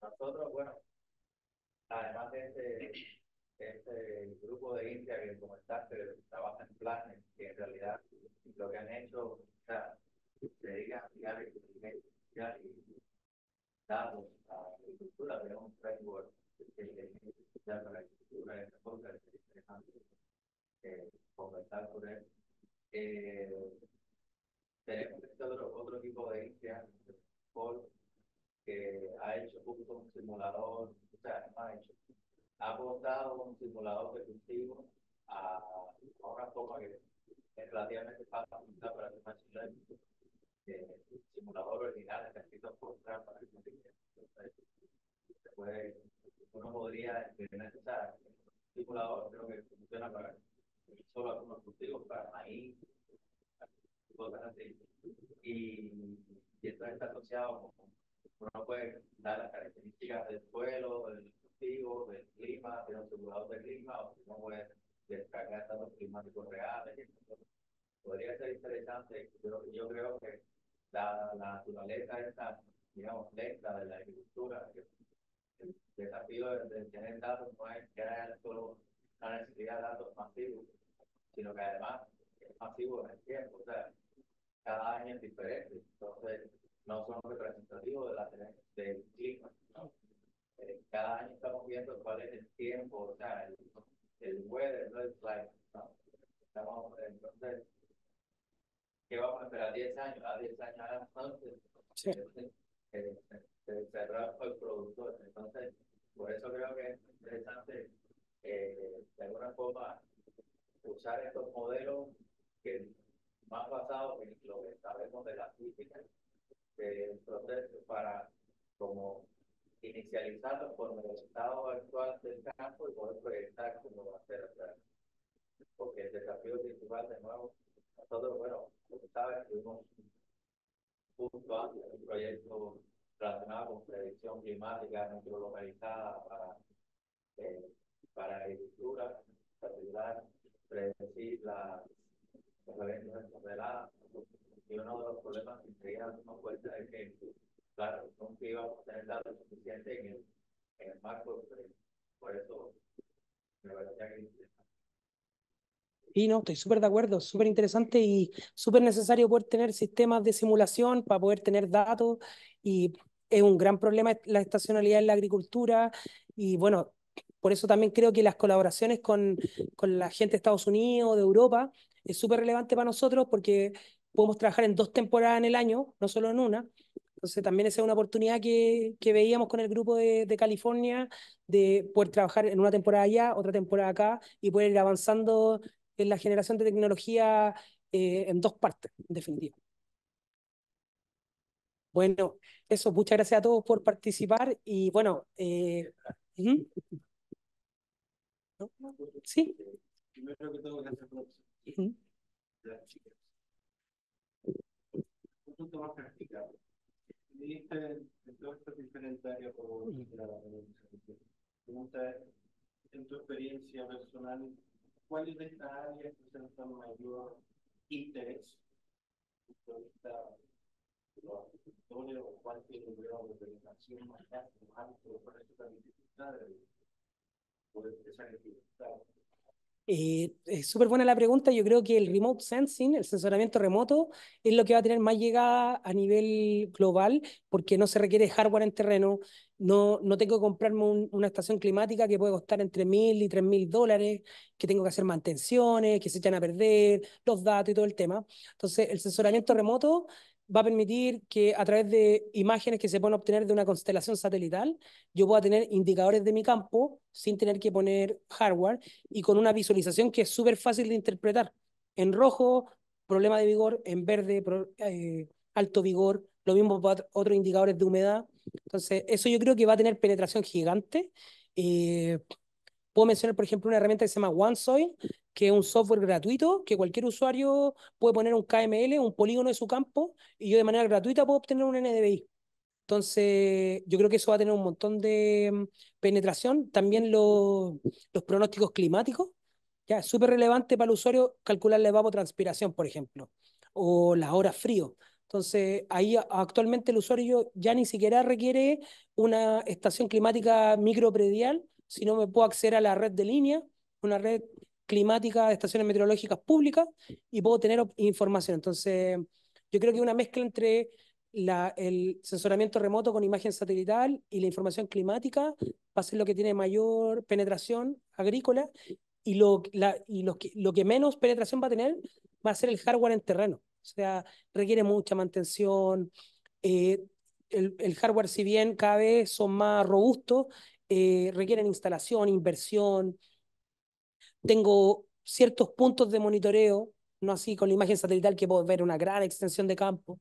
Nosotros, bueno, además de este, este grupo de India que comentaste, que trabaja en planes, que en realidad lo que han hecho, o sea, se dedican a aplicar y datos a la agricultura, tenemos un framework que es para la agricultura, esta cosa es interesante eh, conversar sobre él. Eh, tenemos este otro, otro tipo de India, que ha hecho un simulador, o sea, no ha hecho, ha aportado un simulador de cultivo a, a una forma que es relativamente fácil para hacer machine learning. Eh, el simulador original está escrito por para el Después, uno podría experimentar o simulador, creo que funciona para solo algunos cultivos, para maíz, cosas así. Y, y esto está asociado con uno puede dar las características del suelo, del cultivo, del clima, de un simulador de clima, o si no puede descargar datos climáticos reales. Podría ser interesante, yo, yo creo que la, la naturaleza esta, digamos, lenta de la agricultura, el desafío de, tener datos no es que haya solo una necesidad de datos masivos, sino que además es masivo en el tiempo, o sea, cada año es diferente. Entonces, no son representativos de la, del clima. ¿no? Eh, cada año estamos viendo cuál es el tiempo, o sea, el, el weather, no like, ¿no? Estamos, entonces, ¿qué vamos a esperar? ¿10 años? ¿A 10 años antes? Sí. Eh, eh, cerrar el productor. Entonces, por eso creo que es interesante eh, de alguna forma usar estos modelos que más basados en lo que sabemos de la física del proceso para como inicializarlo con el estado actual del campo y poder proyectar cómo va a ser porque el desafío principal de nuevo nosotros bueno como sabes tuvimos punto antes un proyecto relacionado con predicción climática microlocalizada para eh, para agricultura para predecir la y uno de los problemas que se damos cuenta es que, claro, nunca íbamos a tener datos suficientes en el, en el marco, por eso me parecía que Sí, no, estoy súper de acuerdo, súper interesante y súper necesario poder tener sistemas de simulación para poder tener datos y es un gran problema la estacionalidad en la agricultura y bueno, por eso también creo que las colaboraciones con, con la gente de Estados Unidos, de Europa, es súper relevante para nosotros porque podemos trabajar en dos temporadas en el año, no solo en una. Entonces también esa es una oportunidad que, que veíamos con el grupo de, de, California, de poder trabajar en una temporada allá, otra temporada acá, y poder ir avanzando en la generación de tecnología eh, en dos partes, en definitiva. Bueno, eso, muchas gracias a todos por participar y bueno, eh. ¿Sí? Primero que todo, gracias por. Un punto más practicado. Dijiste en todas estas diferentes áreas por la pregunta en tu experiencia personal, ¿cuáles de estas áreas presentan mayor interés? o cuál tiene un grado de penetración más alto, por eso la dificultad de poder empezar a dificultad. Eh, es súper buena la pregunta. Yo creo que el remote sensing, el sensoramiento remoto, es lo que va a tener más llegada a nivel global porque no se requiere hardware en terreno. No, no tengo que comprarme un, una estación climática que puede costar entre mil y tres mil dólares, que tengo que hacer mantenciones, que se echan a perder, los datos y todo el tema. Entonces, el sensoramiento remoto va a permitir que a través de imágenes que se pueden obtener de una constelación satelital, yo pueda tener indicadores de mi campo sin tener que poner hardware y con una visualización que es súper fácil de interpretar. En rojo, problema de vigor, en verde, pro, eh, alto vigor, lo mismo para otros indicadores de humedad. Entonces, eso yo creo que va a tener penetración gigante. Eh, puedo mencionar, por ejemplo, una herramienta que se llama OneSoil, que es un software gratuito que cualquier usuario puede poner un KML, un polígono de su campo, y yo de manera gratuita puedo obtener un NDVI. Entonces, yo creo que eso va a tener un montón de mm, penetración. También lo, los pronósticos climáticos. Ya, es súper relevante para el usuario calcular la evapotranspiración, por ejemplo, o las horas frío. Entonces, ahí actualmente el usuario ya ni siquiera requiere una estación climática micropredial, sino me puedo acceder a la red de línea, una red climática de estaciones meteorológicas públicas y puedo tener información. Entonces, yo creo que una mezcla entre la, el sensoramiento remoto con imagen satelital y la información climática va a ser lo que tiene mayor penetración agrícola y lo, la, y lo, que, lo que menos penetración va a tener va a ser el hardware en terreno. O sea, requiere mucha mantención. Eh, el, el, hardware, si bien cada vez son más robustos, eh, requieren instalación, inversión, tengo ciertos puntos de monitoreo, no así con la imagen satelital que puedo ver una gran extensión de campo.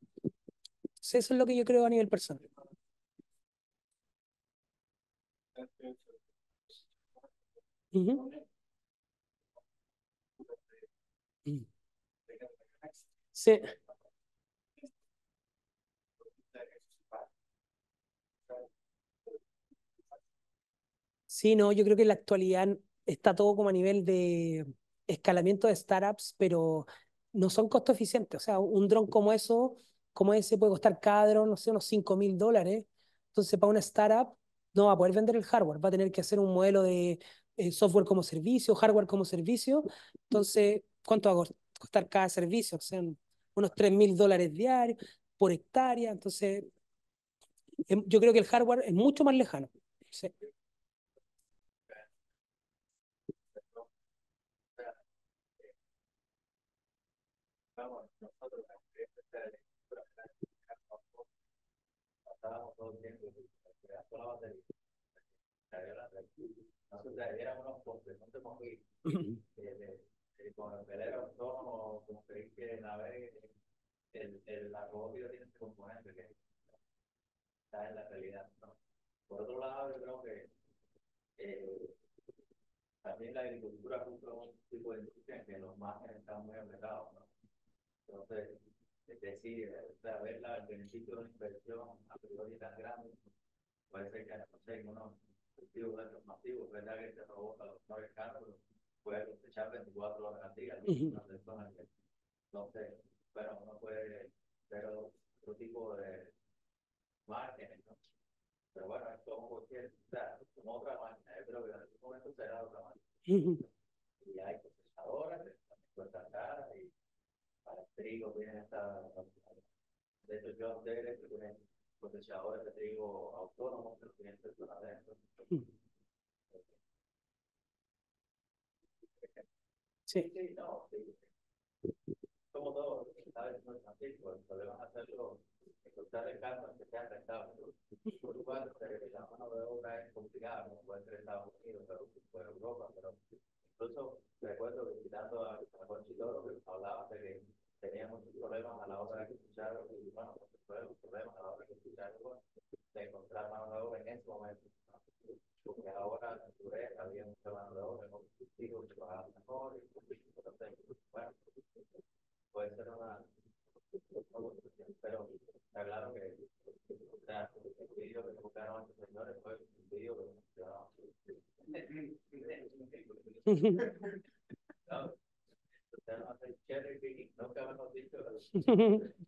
Eso es lo que yo creo a nivel personal. Sí. Sí, no, yo creo que en la actualidad está todo como a nivel de escalamiento de startups, pero no son costo eficientes. O sea, un dron como eso, como ese puede costar cada dron, no sé, unos 5 mil dólares. Entonces, para una startup no va a poder vender el hardware, va a tener que hacer un modelo de eh, software como servicio, hardware como servicio. Entonces, ¿cuánto va a costar cada servicio? O sea, unos 3 mil dólares diarios por hectárea. Entonces, em, yo creo que el hardware es mucho más lejano. Sí. nosotros pasábamos todo el tiempo la batería. no se trajeran unos postes, no te moví, con el velero autónomo, como creéis que navegue, el, el, la robótica tiene este componente que está en la realidad. ¿no? Por otro lado, yo creo que eh, también la agricultura justo un tipo de industria en que los márgenes están muy apretados. ¿no? Entonces, es decir, ver el beneficio de una inversión a priori tan grande, puede ser que, no sé, unos cultivos de estos masivos, ¿verdad? Que se robota los mejores carros, puede cosechar 24 horas al día, que, sé, bueno, uno puede ver otro tipo de márgenes, ¿no? Pero bueno, es como cualquier, como otra máquina, yo creo que en algún momento será otra máquina. Y hay procesadoras, cuesta cara, y para el trigo tienen esta, de hecho yo Derek que tiene procesadores de trigo autónomos, pero tienen personas adentro. Sí. Sí, no, sí. Como todo, ¿sabes? No es fácil, pues es hacerlo, encontrar el caso que sea rentable. Por igual, la mano de obra es complicada, como puede ser Estados Unidos, pero uh, then I think charity, no government officials.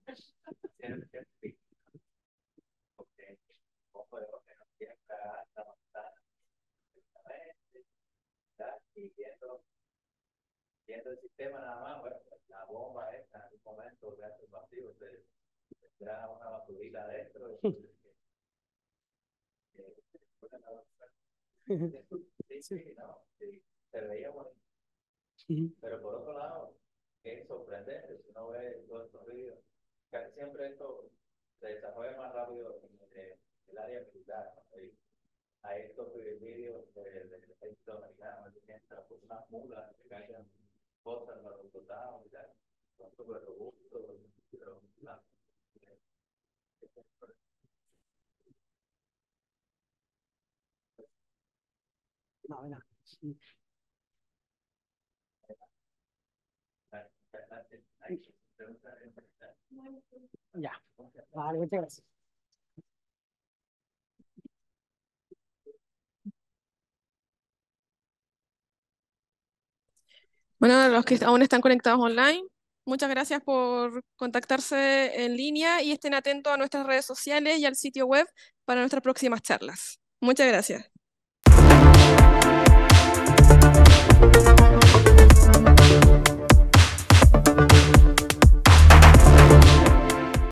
Ya. Vale, muchas gracias. Bueno, los que aún están conectados online, muchas gracias por contactarse en línea y estén atentos a nuestras redes sociales y al sitio web para nuestras próximas charlas. Muchas gracias.